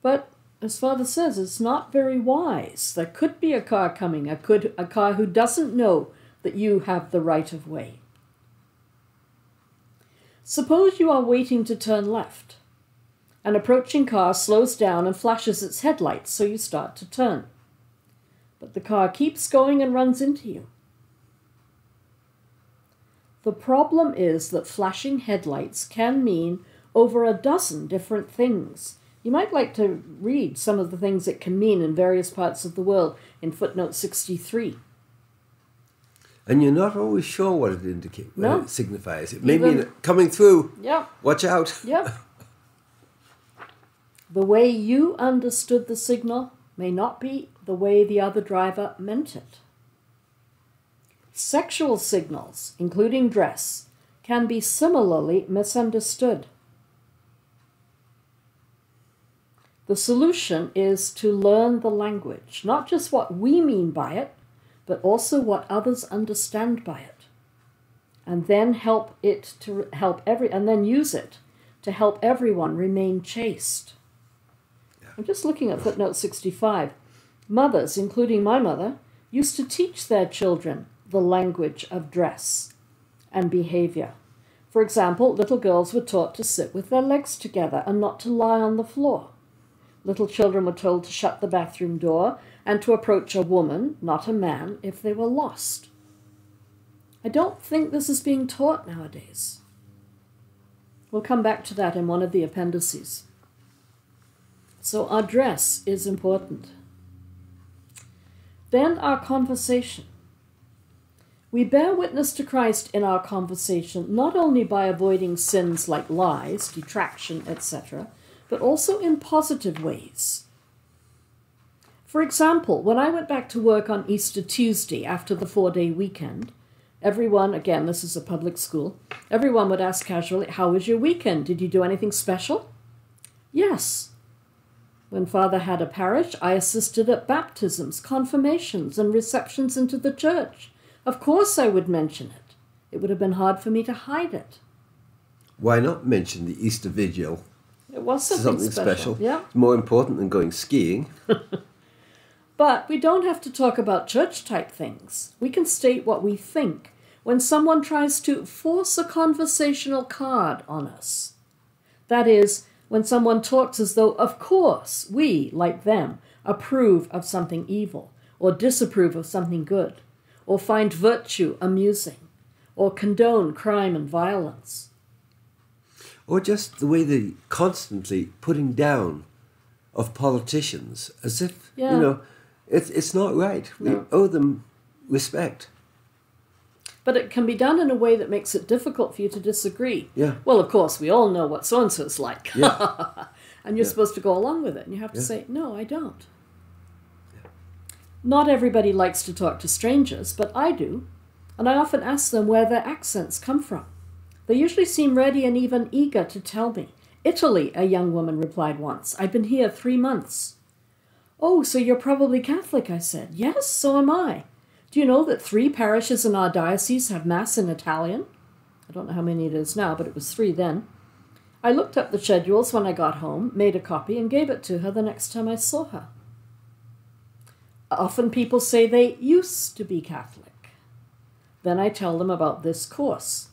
But as Father says, it's not very wise. There could be a car coming, a, could, a car who doesn't know that you have the right of way. Suppose you are waiting to turn left. An approaching car slows down and flashes its headlights, so you start to turn. But the car keeps going and runs into you. The problem is that flashing headlights can mean over a dozen different things. You might like to read some of the things it can mean in various parts of the world in footnote 63. And you're not always sure what it indicates, what No. it signifies. It may Even- mean coming through. Yeah, Watch out. yeah. [LAUGHS] the way you understood the signal may not be the way the other driver meant it. Sexual signals, including dress, can be similarly misunderstood. The solution is to learn the language, not just what we mean by it, but also what others understand by it. And then help it to help every and then use it to help everyone remain chaste. I'm just looking at footnote 65. Mothers, including my mother, used to teach their children the language of dress and behavior. For example, little girls were taught to sit with their legs together and not to lie on the floor. Little children were told to shut the bathroom door and to approach a woman, not a man, if they were lost. I don't think this is being taught nowadays. We'll come back to that in one of the appendices. So, our dress is important. Then, our conversation. We bear witness to Christ in our conversation not only by avoiding sins like lies, detraction, etc., but also in positive ways. For example, when I went back to work on Easter Tuesday after the four day weekend, everyone, again, this is a public school, everyone would ask casually, How was your weekend? Did you do anything special? Yes. When Father had a parish, I assisted at baptisms, confirmations, and receptions into the church. Of course, I would mention it. It would have been hard for me to hide it. Why not mention the Easter Vigil? It was something, Something special. Yeah. It's more important than going skiing. [LAUGHS] But we don't have to talk about church type things. We can state what we think when someone tries to force a conversational card on us. That is, when someone talks as though, of course, we, like them, approve of something evil, or disapprove of something good, or find virtue amusing, or condone crime and violence. Or just the way they constantly putting down of politicians as if, Yeah. you know, it's, it's not right. We No. owe them respect. But it can be done in a way that makes it difficult for you to disagree. Yeah. Well, of course, we all know what so and so's like. Yeah. [LAUGHS] and you're Yeah. supposed to go along with it. And you have to Yeah. say, no, I don't. Not everybody likes to talk to strangers, but I do. And I often ask them where their accents come from. They usually seem ready and even eager to tell me. Italy, a young woman replied once. I've been here three months. Oh, so you're probably Catholic, I said. Yes, so am I. Do you know that three parishes in our diocese have Mass in Italian? I don't know how many it is now, but it was three then. I looked up the schedules when I got home, made a copy, and gave it to her the next time I saw her. Often people say they used to be Catholic. Then I tell them about this course.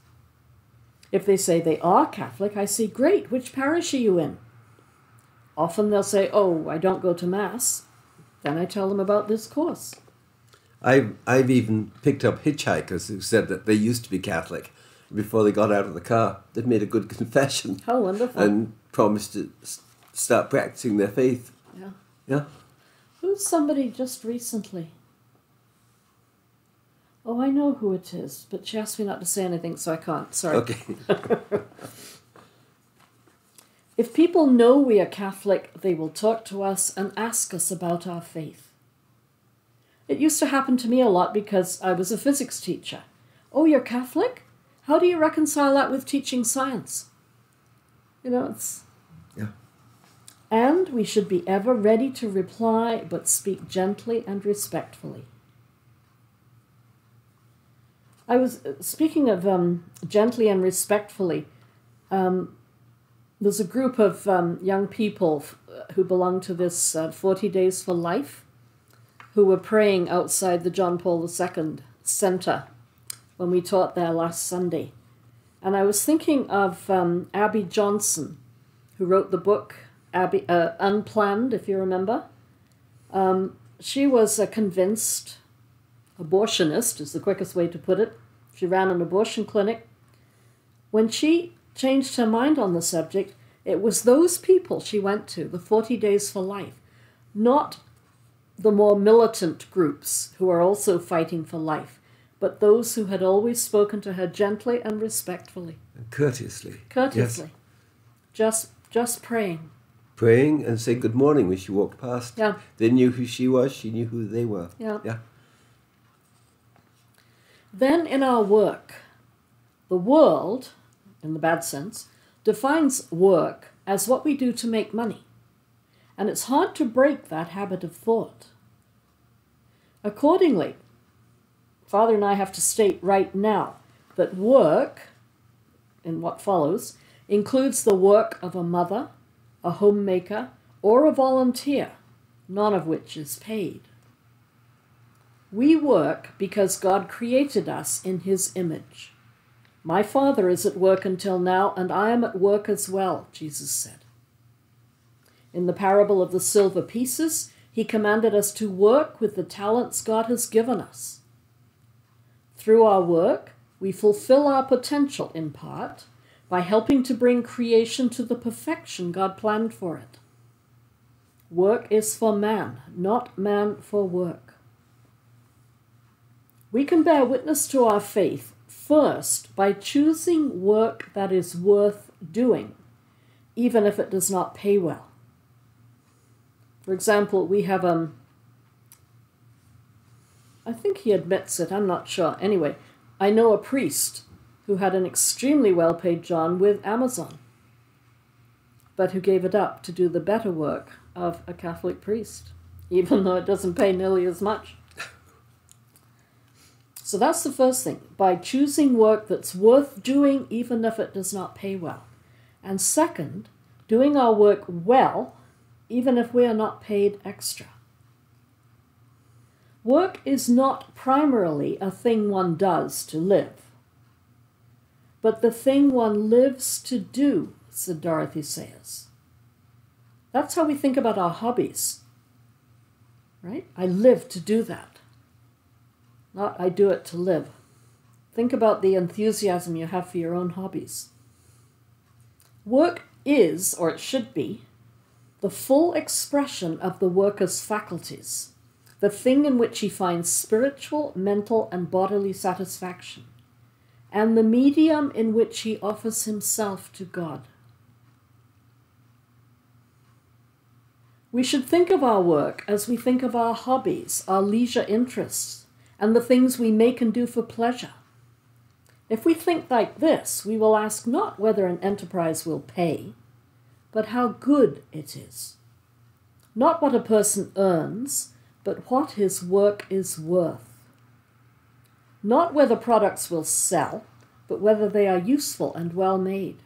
If they say they are Catholic, I say, Great, which parish are you in? Often they'll say, Oh, I don't go to Mass. Then I tell them about this course. I've, I've even picked up hitchhikers who said that they used to be Catholic. Before they got out of the car, they'd made a good [LAUGHS] confession How wonderful. and promised to start practicing their faith. Yeah. Yeah. Who's somebody just recently? Oh, I know who it is, but she asked me not to say anything, so I can't. Sorry. Okay. [LAUGHS] If people know we are Catholic, they will talk to us and ask us about our faith. It used to happen to me a lot because I was a physics teacher. Oh, you're Catholic? How do you reconcile that with teaching science? You know, it's. Yeah. And we should be ever ready to reply, but speak gently and respectfully. I was speaking of um, gently and respectfully. Um, there's a group of um, young people f- who belong to this uh, 40 Days for Life who were praying outside the John Paul II Center when we taught there last Sunday. And I was thinking of um, Abby Johnson, who wrote the book Abby, uh, Unplanned, if you remember. Um, she was a convinced abortionist, is the quickest way to put it. She ran an abortion clinic. When she changed her mind on the subject, it was those people she went to, the 40 Days for Life, not the more militant groups who are also fighting for life, but those who had always spoken to her gently and respectfully, And Courteously. courteously, Yes. just just praying. Praying and saying good morning when she walked past. Yeah. They knew who she was, she knew who they were. Yeah. Yeah. Then in our work, the world, in the bad sense, defines work as what we do to make money. And it's hard to break that habit of thought. Accordingly, Father and I have to state right now that work, in what follows, includes the work of a mother, a homemaker, or a volunteer, none of which is paid. We work because God created us in His image. My Father is at work until now, and I am at work as well, Jesus said. In the parable of the silver pieces, He commanded us to work with the talents God has given us. Through our work, we fulfill our potential in part by helping to bring creation to the perfection God planned for it. Work is for man, not man for work. We can bear witness to our faith first by choosing work that is worth doing, even if it does not pay well. For example, we have um I think he admits it, I'm not sure. Anyway, I know a priest who had an extremely well paid job with Amazon, but who gave it up to do the better work of a Catholic priest, [LAUGHS] even though it doesn't pay nearly as much. So that's the first thing by choosing work that's worth doing, even if it does not pay well. And second, doing our work well, even if we are not paid extra. Work is not primarily a thing one does to live, but the thing one lives to do, said Dorothy Sayers. That's how we think about our hobbies, right? I live to do that, not I do it to live. Think about the enthusiasm you have for your own hobbies. Work is, or it should be, the full expression of the worker's faculties, the thing in which he finds spiritual, mental, and bodily satisfaction, and the medium in which he offers himself to God. We should think of our work as we think of our hobbies, our leisure interests, and the things we make and do for pleasure. If we think like this, we will ask not whether an enterprise will pay, but how good it is. Not what a person earns, but what his work is worth. Not whether products will sell, but whether they are useful and well made.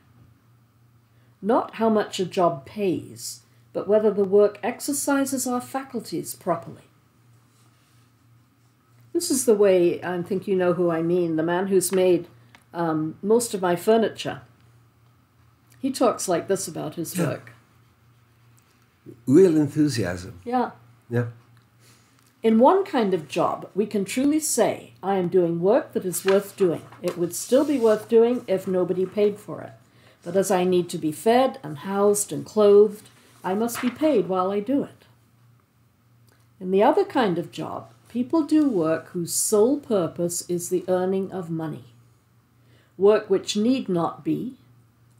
Not how much a job pays, but whether the work exercises our faculties properly. This is the way I think you know who I mean the man who's made um, most of my furniture. He talks like this about his Yeah. work. Real enthusiasm. Yeah. Yeah. In one kind of job, we can truly say, I am doing work that is worth doing. It would still be worth doing if nobody paid for it. But as I need to be fed and housed and clothed, I must be paid while I do it. In the other kind of job, people do work whose sole purpose is the earning of money. Work which need not be,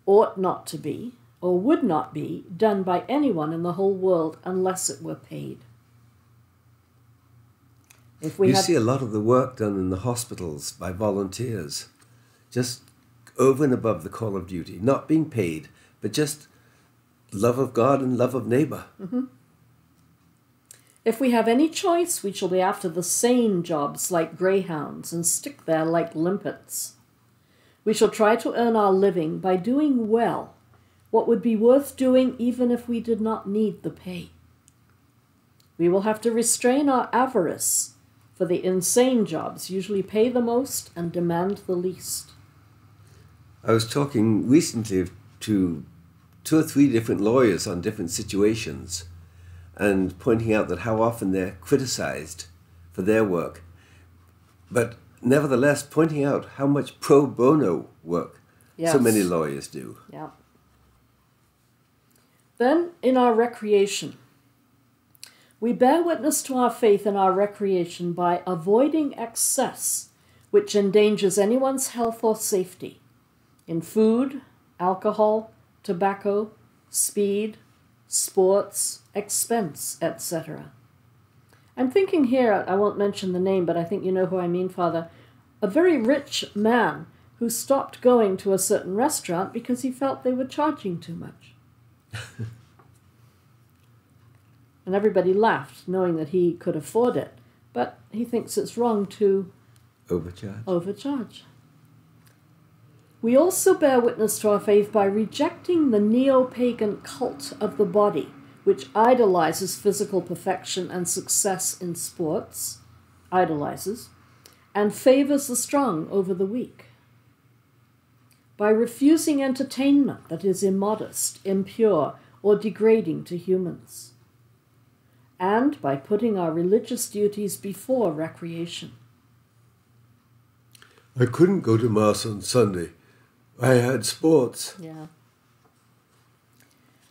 ought not to be, or would not be done by anyone in the whole world unless it were paid. If we you had... see a lot of the work done in the hospitals by volunteers, just over and above the call of duty, not being paid, but just love of God and love of neighbor. Mm-hmm. If we have any choice, we shall be after the sane jobs like greyhounds and stick there like limpets. We shall try to earn our living by doing well what would be worth doing even if we did not need the pay. We will have to restrain our avarice, for the insane jobs usually pay the most and demand the least. I was talking recently to two or three different lawyers on different situations and pointing out that how often they're criticized for their work, but nevertheless pointing out how much pro bono work yes. so many lawyers do. Yeah. Then, in our recreation, we bear witness to our faith in our recreation by avoiding excess which endangers anyone's health or safety in food, alcohol, tobacco, speed, sports, expense, etc. I'm thinking here, I won't mention the name, but I think you know who I mean, Father, a very rich man who stopped going to a certain restaurant because he felt they were charging too much. [LAUGHS] and everybody laughed, knowing that he could afford it. But he thinks it's wrong to overcharge. overcharge. We also bear witness to our faith by rejecting the neo pagan cult of the body, which idolizes physical perfection and success in sports, idolizes, and favors the strong over the weak. By refusing entertainment that is immodest, impure, or degrading to humans. And by putting our religious duties before recreation. I couldn't go to Mass on Sunday I had sports. Yeah.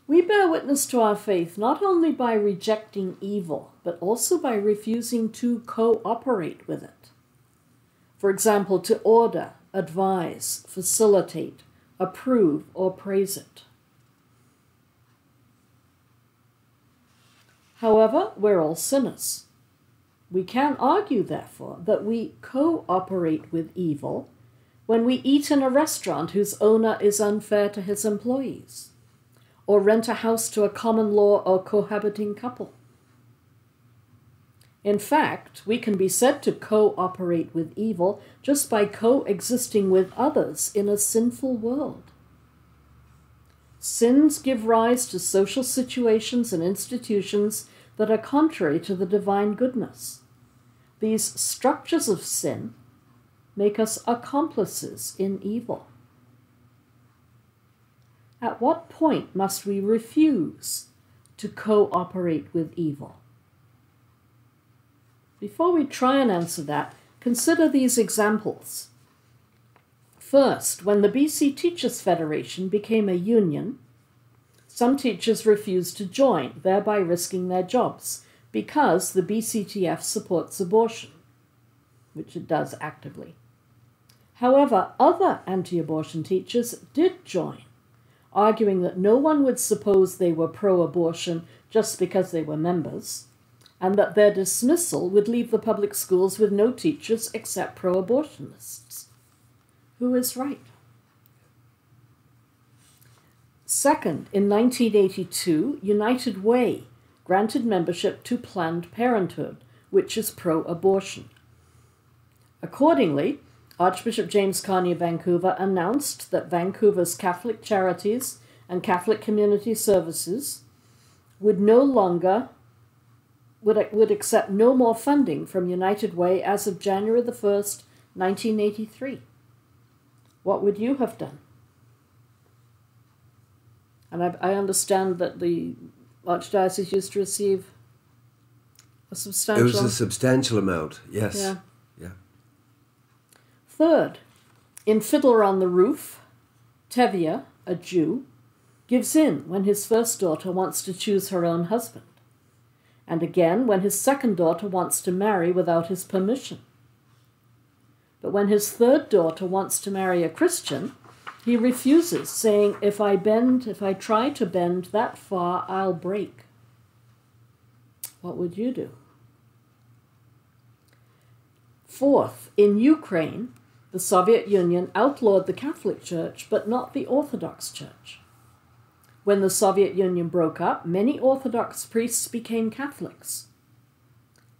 We bear witness to our faith not only by rejecting evil, but also by refusing to cooperate with it. For example, to order, advise, facilitate, approve, or praise it. However, we're all sinners. We can argue, therefore, that we cooperate with evil when we eat in a restaurant whose owner is unfair to his employees, or rent a house to a common law or cohabiting couple. In fact, we can be said to cooperate with evil just by coexisting with others in a sinful world. Sins give rise to social situations and institutions that are contrary to the divine goodness. These structures of sin make us accomplices in evil? At what point must we refuse to cooperate with evil? Before we try and answer that, consider these examples. First, when the BC Teachers Federation became a union, some teachers refused to join, thereby risking their jobs, because the BCTF supports abortion, which it does actively. However, other anti abortion teachers did join, arguing that no one would suppose they were pro abortion just because they were members, and that their dismissal would leave the public schools with no teachers except pro abortionists. Who is right? Second, in 1982, United Way granted membership to Planned Parenthood, which is pro abortion. Accordingly, Archbishop James Carney of Vancouver announced that Vancouver's Catholic Charities and Catholic Community Services would no longer would, would accept no more funding from United Way as of January the 1st, 1983. What would you have done? And I, I understand that the Archdiocese used to receive a substantial. It was a substantial amount, yes. Yeah. Third, in Fiddler on the Roof, Tevye, a Jew, gives in when his first daughter wants to choose her own husband, and again when his second daughter wants to marry without his permission. But when his third daughter wants to marry a Christian, he refuses, saying, If I bend, if I try to bend that far, I'll break. What would you do? Fourth, in Ukraine, the Soviet Union outlawed the Catholic Church, but not the Orthodox Church. When the Soviet Union broke up, many Orthodox priests became Catholics.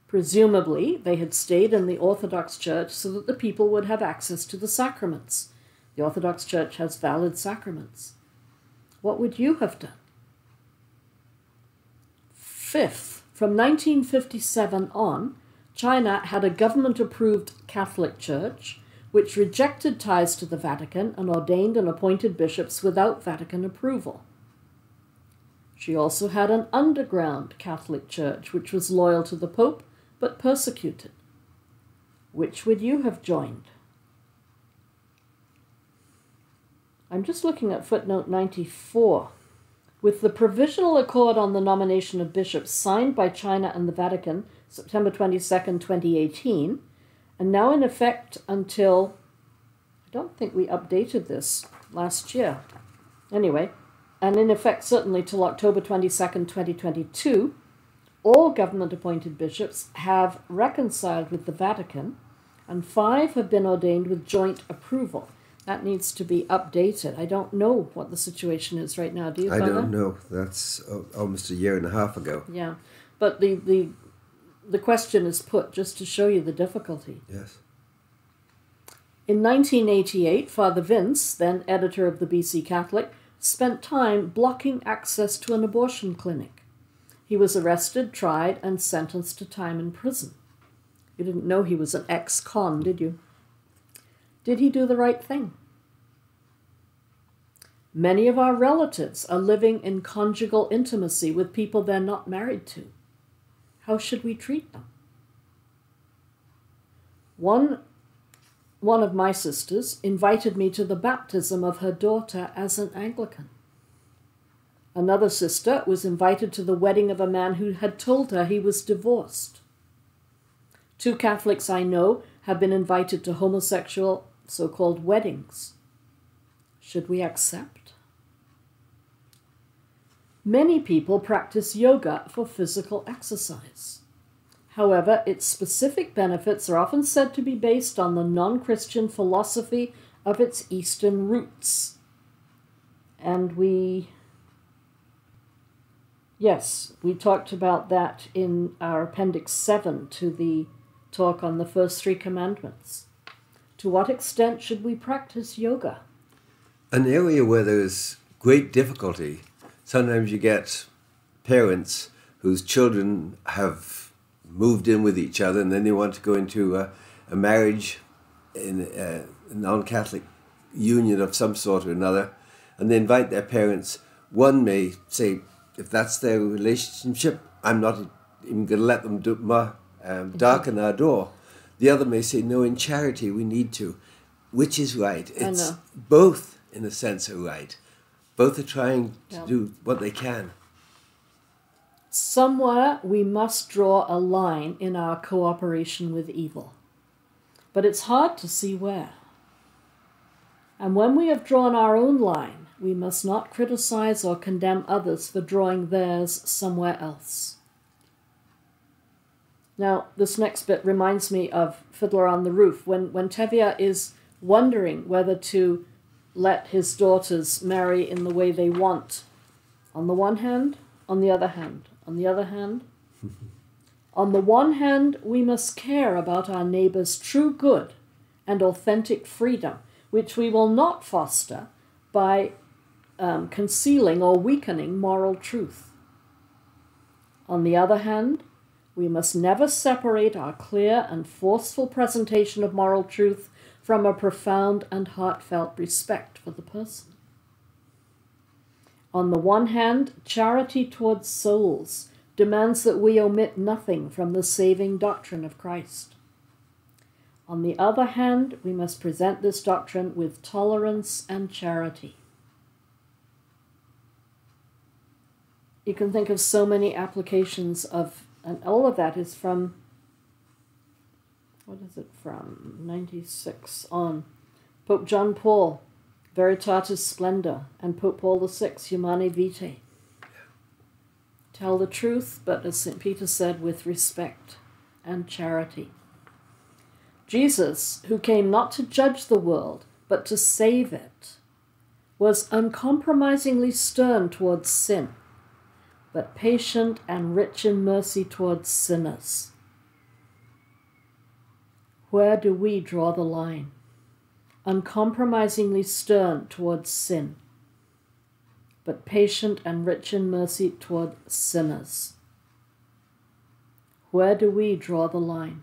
Presumably, they had stayed in the Orthodox Church so that the people would have access to the sacraments. The Orthodox Church has valid sacraments. What would you have done? Fifth, from 1957 on, China had a government approved Catholic Church which rejected ties to the Vatican and ordained and appointed bishops without Vatican approval. She also had an underground Catholic Church which was loyal to the Pope but persecuted. Which would you have joined? I'm just looking at footnote 94. With the provisional accord on the nomination of bishops signed by China and the Vatican September 22, 2018, and now in effect until, I don't think we updated this last year. Anyway, and in effect certainly till October 22nd, 2022, all government appointed bishops have reconciled with the Vatican, and five have been ordained with joint approval. That needs to be updated. I don't know what the situation is right now. Do you? I don't know. That's uh, almost a year and a half ago. Yeah, but the the the question is put just to show you the difficulty. Yes. In 1988, Father Vince, then editor of the BC Catholic, spent time blocking access to an abortion clinic. He was arrested, tried, and sentenced to time in prison. You didn't know he was an ex con, did you? Did he do the right thing? Many of our relatives are living in conjugal intimacy with people they're not married to. How should we treat them? One, one of my sisters invited me to the baptism of her daughter as an Anglican. Another sister was invited to the wedding of a man who had told her he was divorced. Two Catholics I know have been invited to homosexual so called weddings. Should we accept? Many people practice yoga for physical exercise. However, its specific benefits are often said to be based on the non Christian philosophy of its Eastern roots. And we, yes, we talked about that in our Appendix 7 to the talk on the first three commandments. To what extent should we practice yoga? An area where there is great difficulty, sometimes you get parents whose children have moved in with each other and then they want to go into a, a marriage in a non Catholic union of some sort or another, and they invite their parents. One may say, if that's their relationship, I'm not even going to let them do, ma, um, darken our door. The other may say, no, in charity we need to. Which is right? It's both, in a sense, are right. Both are trying to Yeah. do what they can. Somewhere we must draw a line in our cooperation with evil. But it's hard to see where. And when we have drawn our own line, we must not criticize or condemn others for drawing theirs somewhere else. Now, this next bit reminds me of Fiddler on the Roof. When, when Tevye is wondering whether to let his daughters marry in the way they want, on the one hand, on the other hand, on the other hand, [LAUGHS] on the one hand, we must care about our neighbor's true good and authentic freedom, which we will not foster by um, concealing or weakening moral truth. On the other hand, we must never separate our clear and forceful presentation of moral truth from a profound and heartfelt respect for the person. On the one hand, charity towards souls demands that we omit nothing from the saving doctrine of Christ. On the other hand, we must present this doctrine with tolerance and charity. you can think of so many applications of, and all of that is from, what is it from? 96 on. Pope John Paul, Veritatis Splendor, and Pope Paul VI, Humanae Vitae. Tell the truth, but as St. Peter said, with respect and charity. Jesus, who came not to judge the world, but to save it, was uncompromisingly stern towards sin, but patient and rich in mercy towards sinners. Where do we draw the line? Uncompromisingly stern towards sin, but patient and rich in mercy toward sinners. Where do we draw the line?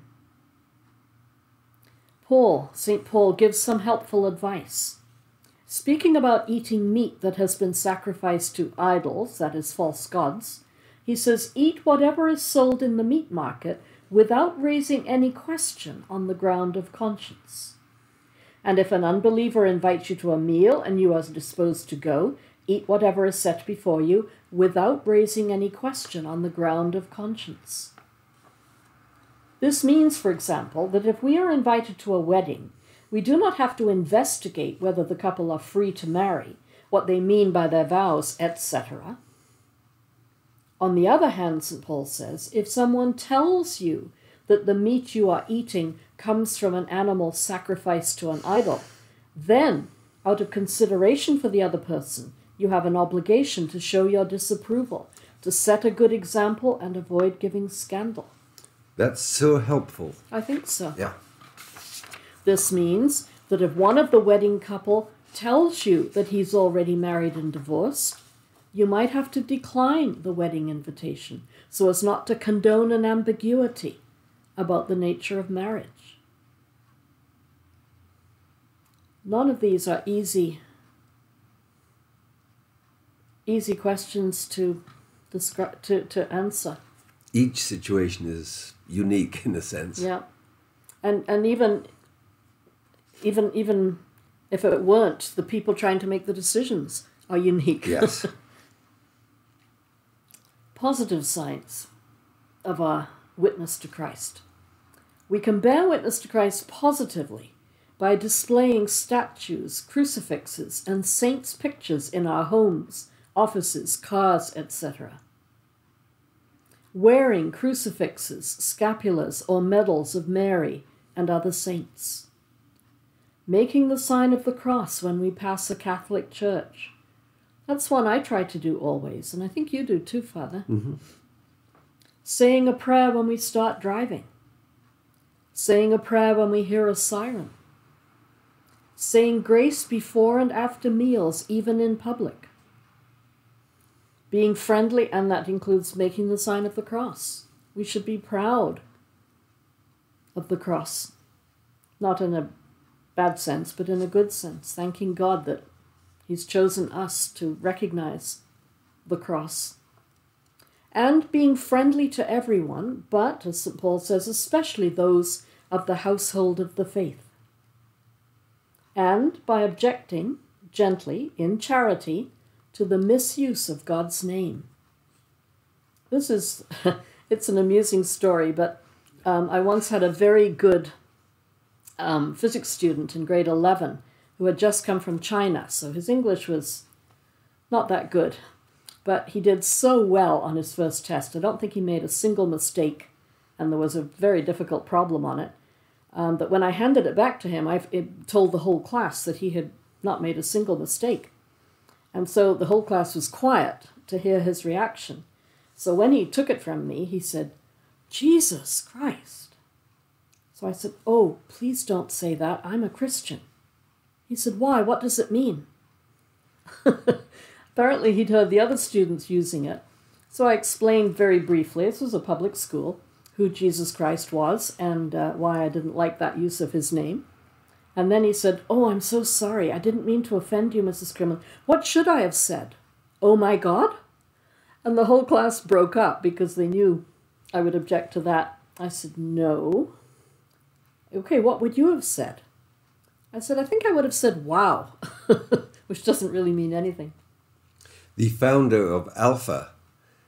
Paul, St. Paul, gives some helpful advice. Speaking about eating meat that has been sacrificed to idols, that is, false gods, he says, Eat whatever is sold in the meat market without raising any question on the ground of conscience. And if an unbeliever invites you to a meal and you are disposed to go, eat whatever is set before you without raising any question on the ground of conscience. This means, for example, that if we are invited to a wedding, we do not have to investigate whether the couple are free to marry, what they mean by their vows, etc. On the other hand, St. Paul says, if someone tells you that the meat you are eating comes from an animal sacrificed to an idol, then, out of consideration for the other person, you have an obligation to show your disapproval, to set a good example and avoid giving scandal. That's so helpful. I think so. Yeah. This means that if one of the wedding couple tells you that he's already married and divorced, you might have to decline the wedding invitation so as not to condone an ambiguity about the nature of marriage. None of these are easy easy questions to describe to, to answer. Each situation is unique in a sense. Yeah. And and even even even if it weren't, the people trying to make the decisions are unique. Yes. [LAUGHS] Positive signs of our witness to Christ. We can bear witness to Christ positively by displaying statues, crucifixes, and saints' pictures in our homes, offices, cars, etc. Wearing crucifixes, scapulars, or medals of Mary and other saints. Making the sign of the cross when we pass a Catholic church. That's one I try to do always, and I think you do too, Father. Mm-hmm. Saying a prayer when we start driving. Saying a prayer when we hear a siren. Saying grace before and after meals, even in public. Being friendly, and that includes making the sign of the cross. We should be proud of the cross. Not in a bad sense, but in a good sense, thanking God that He's chosen us to recognize the cross. And being friendly to everyone, but, as St. Paul says, especially those of the household of the faith. And by objecting gently, in charity, to the misuse of God's name. This is, [LAUGHS] it's an amusing story, but um, I once had a very good um, physics student in grade 11 who had just come from China, so his English was not that good. But he did so well on his first test. I don't think he made a single mistake, and there was a very difficult problem on it. Um, that when I handed it back to him, I told the whole class that he had not made a single mistake. And so the whole class was quiet to hear his reaction. So when he took it from me, he said, Jesus Christ. So I said, Oh, please don't say that. I'm a Christian. He said, Why? What does it mean? [LAUGHS] Apparently, he'd heard the other students using it. So I explained very briefly this was a public school who Jesus Christ was and uh, why I didn't like that use of his name. And then he said, Oh, I'm so sorry. I didn't mean to offend you, Mrs. Crimlin. What should I have said? Oh my God? And the whole class broke up because they knew I would object to that. I said, No. Okay, what would you have said? I said, I think I would have said wow, [LAUGHS] which doesn't really mean anything. The founder of Alpha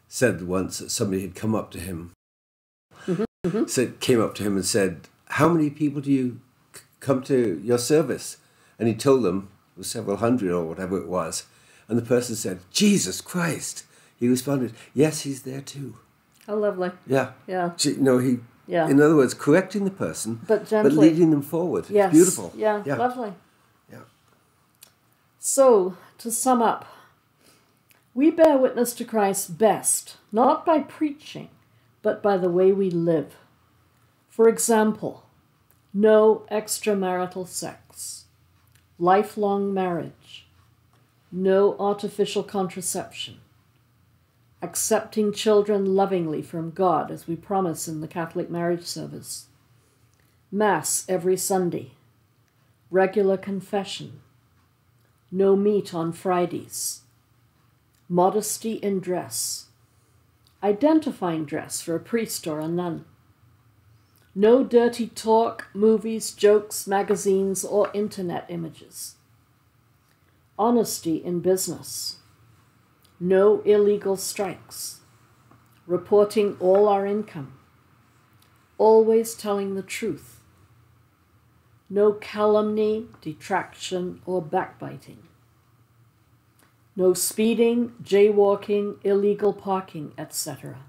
said once that somebody had come up to him, mm-hmm, mm-hmm. said came up to him and said, "How many people do you c- come to your service?" And he told them it was several hundred or whatever it was, and the person said, "Jesus Christ." He responded, "Yes, he's there too." How lovely. Yeah. Yeah. Ch- No, he. Yeah. In other words, correcting the person, But but leading them forward. It's beautiful. Yeah, Yeah. lovely. Yeah. So, to sum up, we bear witness to Christ best, not by preaching, but by the way we live. For example, no extramarital sex, lifelong marriage, no artificial contraception, accepting children lovingly from God as we promise in the Catholic marriage service, Mass every Sunday, regular confession, no meat on Fridays, modesty in dress, identifying dress for a priest or a nun, no dirty talk, movies, jokes, magazines, or internet images, honesty in business, no illegal strikes, reporting all our income, always telling the truth no calumny, detraction, or backbiting. No speeding, jaywalking, illegal parking, etc.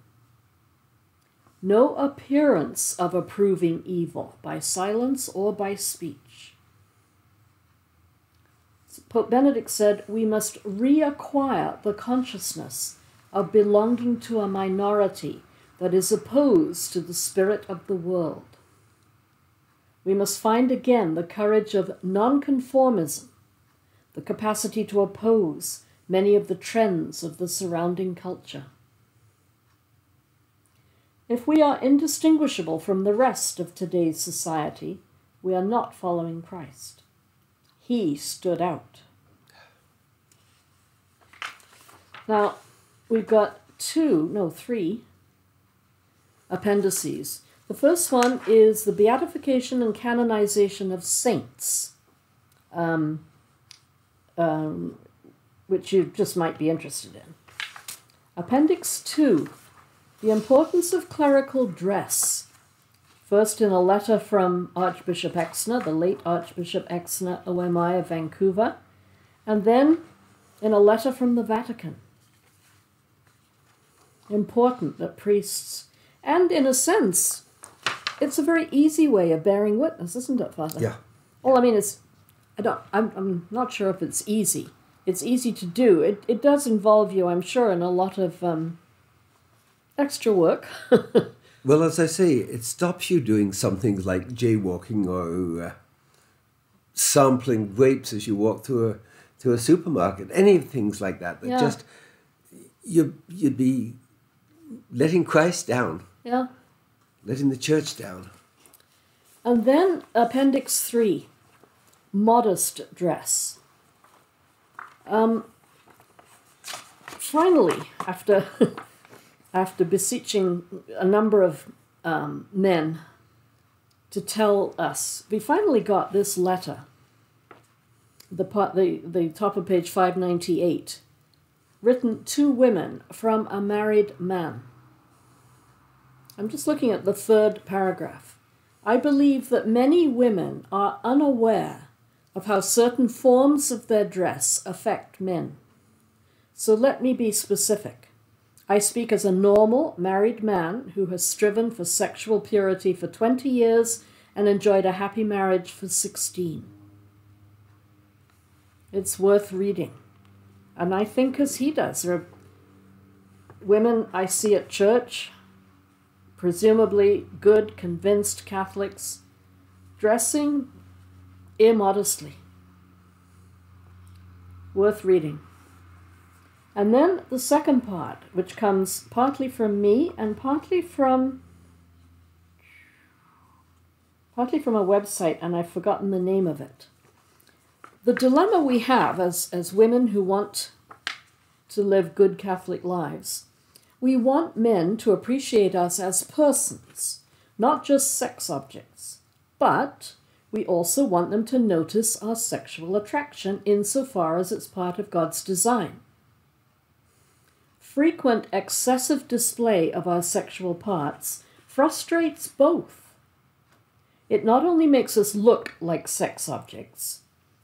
No appearance of approving evil by silence or by speech. Pope Benedict said we must reacquire the consciousness of belonging to a minority that is opposed to the spirit of the world. We must find again the courage of nonconformism, the capacity to oppose many of the trends of the surrounding culture. If we are indistinguishable from the rest of today's society, we are not following Christ. He stood out. Now, we've got two, no, three appendices. The first one is the beatification and canonization of saints, um, um, which you just might be interested in. Appendix 2 The importance of clerical dress. First, in a letter from Archbishop Exner, the late Archbishop Exner, OMI of Vancouver, and then in a letter from the Vatican. Important that priests, and in a sense, it's a very easy way of bearing witness, isn't it, Father? Yeah. Well, I mean, it's. I don't. I'm. I'm not sure if it's easy. It's easy to do. It. It does involve you, I'm sure, in a lot of um, extra work. [LAUGHS] Well, as I say, it stops you doing some things like jaywalking or uh, sampling grapes as you walk through a through a supermarket. Any things like that that Yeah. just you you'd be letting Christ down, yeah. letting the church down. And then Appendix Three, modest dress. Um. Finally, after [LAUGHS] after beseeching a number of um, men to tell us, we finally got this letter. The part, the the top of page five ninety eight, written to women from a married man. I'm just looking at the third paragraph. I believe that many women are unaware of how certain forms of their dress affect men. So let me be specific. I speak as a normal married man who has striven for sexual purity for 20 years and enjoyed a happy marriage for 16. It's worth reading. And I think as he does. There are women I see at church, presumably good, convinced Catholics, dressing immodestly. Worth reading. And then the second part, which comes partly from me and partly from partly from a website, and I've forgotten the name of it. The dilemma we have as, as women who want to live good Catholic lives, we want men to appreciate us as persons, not just sex objects, but we also want them to notice our sexual attraction insofar as it's part of God's design. Frequent excessive display of our sexual parts frustrates both. It not only makes us look like sex objects,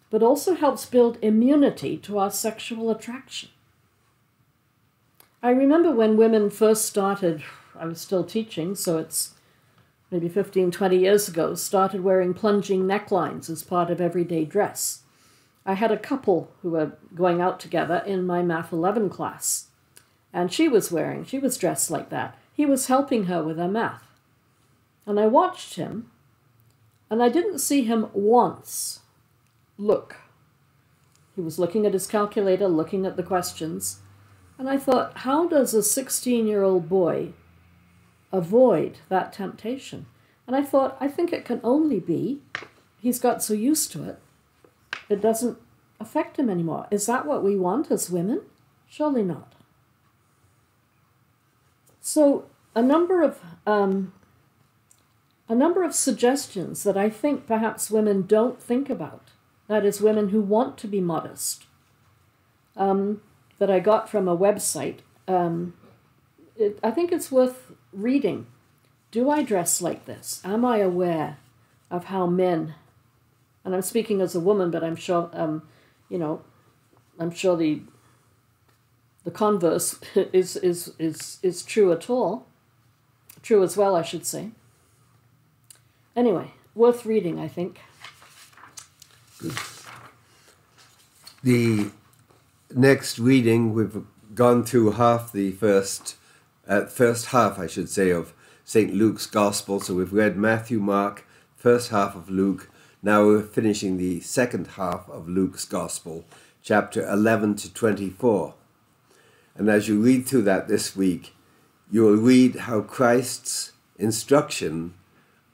but also helps build immunity to our sexual attraction. I remember when women first started, I was still teaching, so it's maybe 15, 20 years ago, started wearing plunging necklines as part of everyday dress. I had a couple who were going out together in my Math 11 class, and she was wearing, she was dressed like that. He was helping her with her math. And I watched him, and I didn't see him once look. He was looking at his calculator, looking at the questions, and I thought, how does a 16 year old boy avoid that temptation? And I thought, I think it can only be he's got so used to it, it doesn't affect him anymore. Is that what we want as women? Surely not. So, a number of um, a number of suggestions that I think perhaps women don't think about. That is, women who want to be modest. Um, that I got from a website. Um, it, I think it's worth reading. Do I dress like this? Am I aware of how men, and I'm speaking as a woman, but I'm sure, um, you know, I'm sure the the converse [LAUGHS] is is is is true at all. True as well, I should say. Anyway, worth reading, I think. The next reading, we've gone through half the first, uh, first half, I should say, of St. Luke's Gospel. So we've read Matthew, Mark, first half of Luke. Now we're finishing the second half of Luke's Gospel, chapter 11 to 24. And as you read through that this week, you will read how Christ's instruction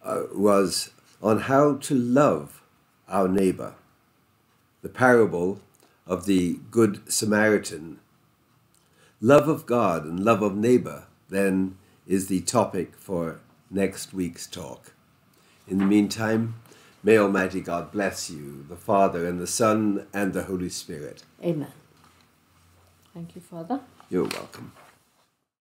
uh, was on how to love our neighbor. The parable of the Good Samaritan. Love of God and love of neighbor, then, is the topic for next week's talk. In the meantime, may Almighty God bless you, the Father, and the Son, and the Holy Spirit. Amen. Thank you, Father. You're welcome.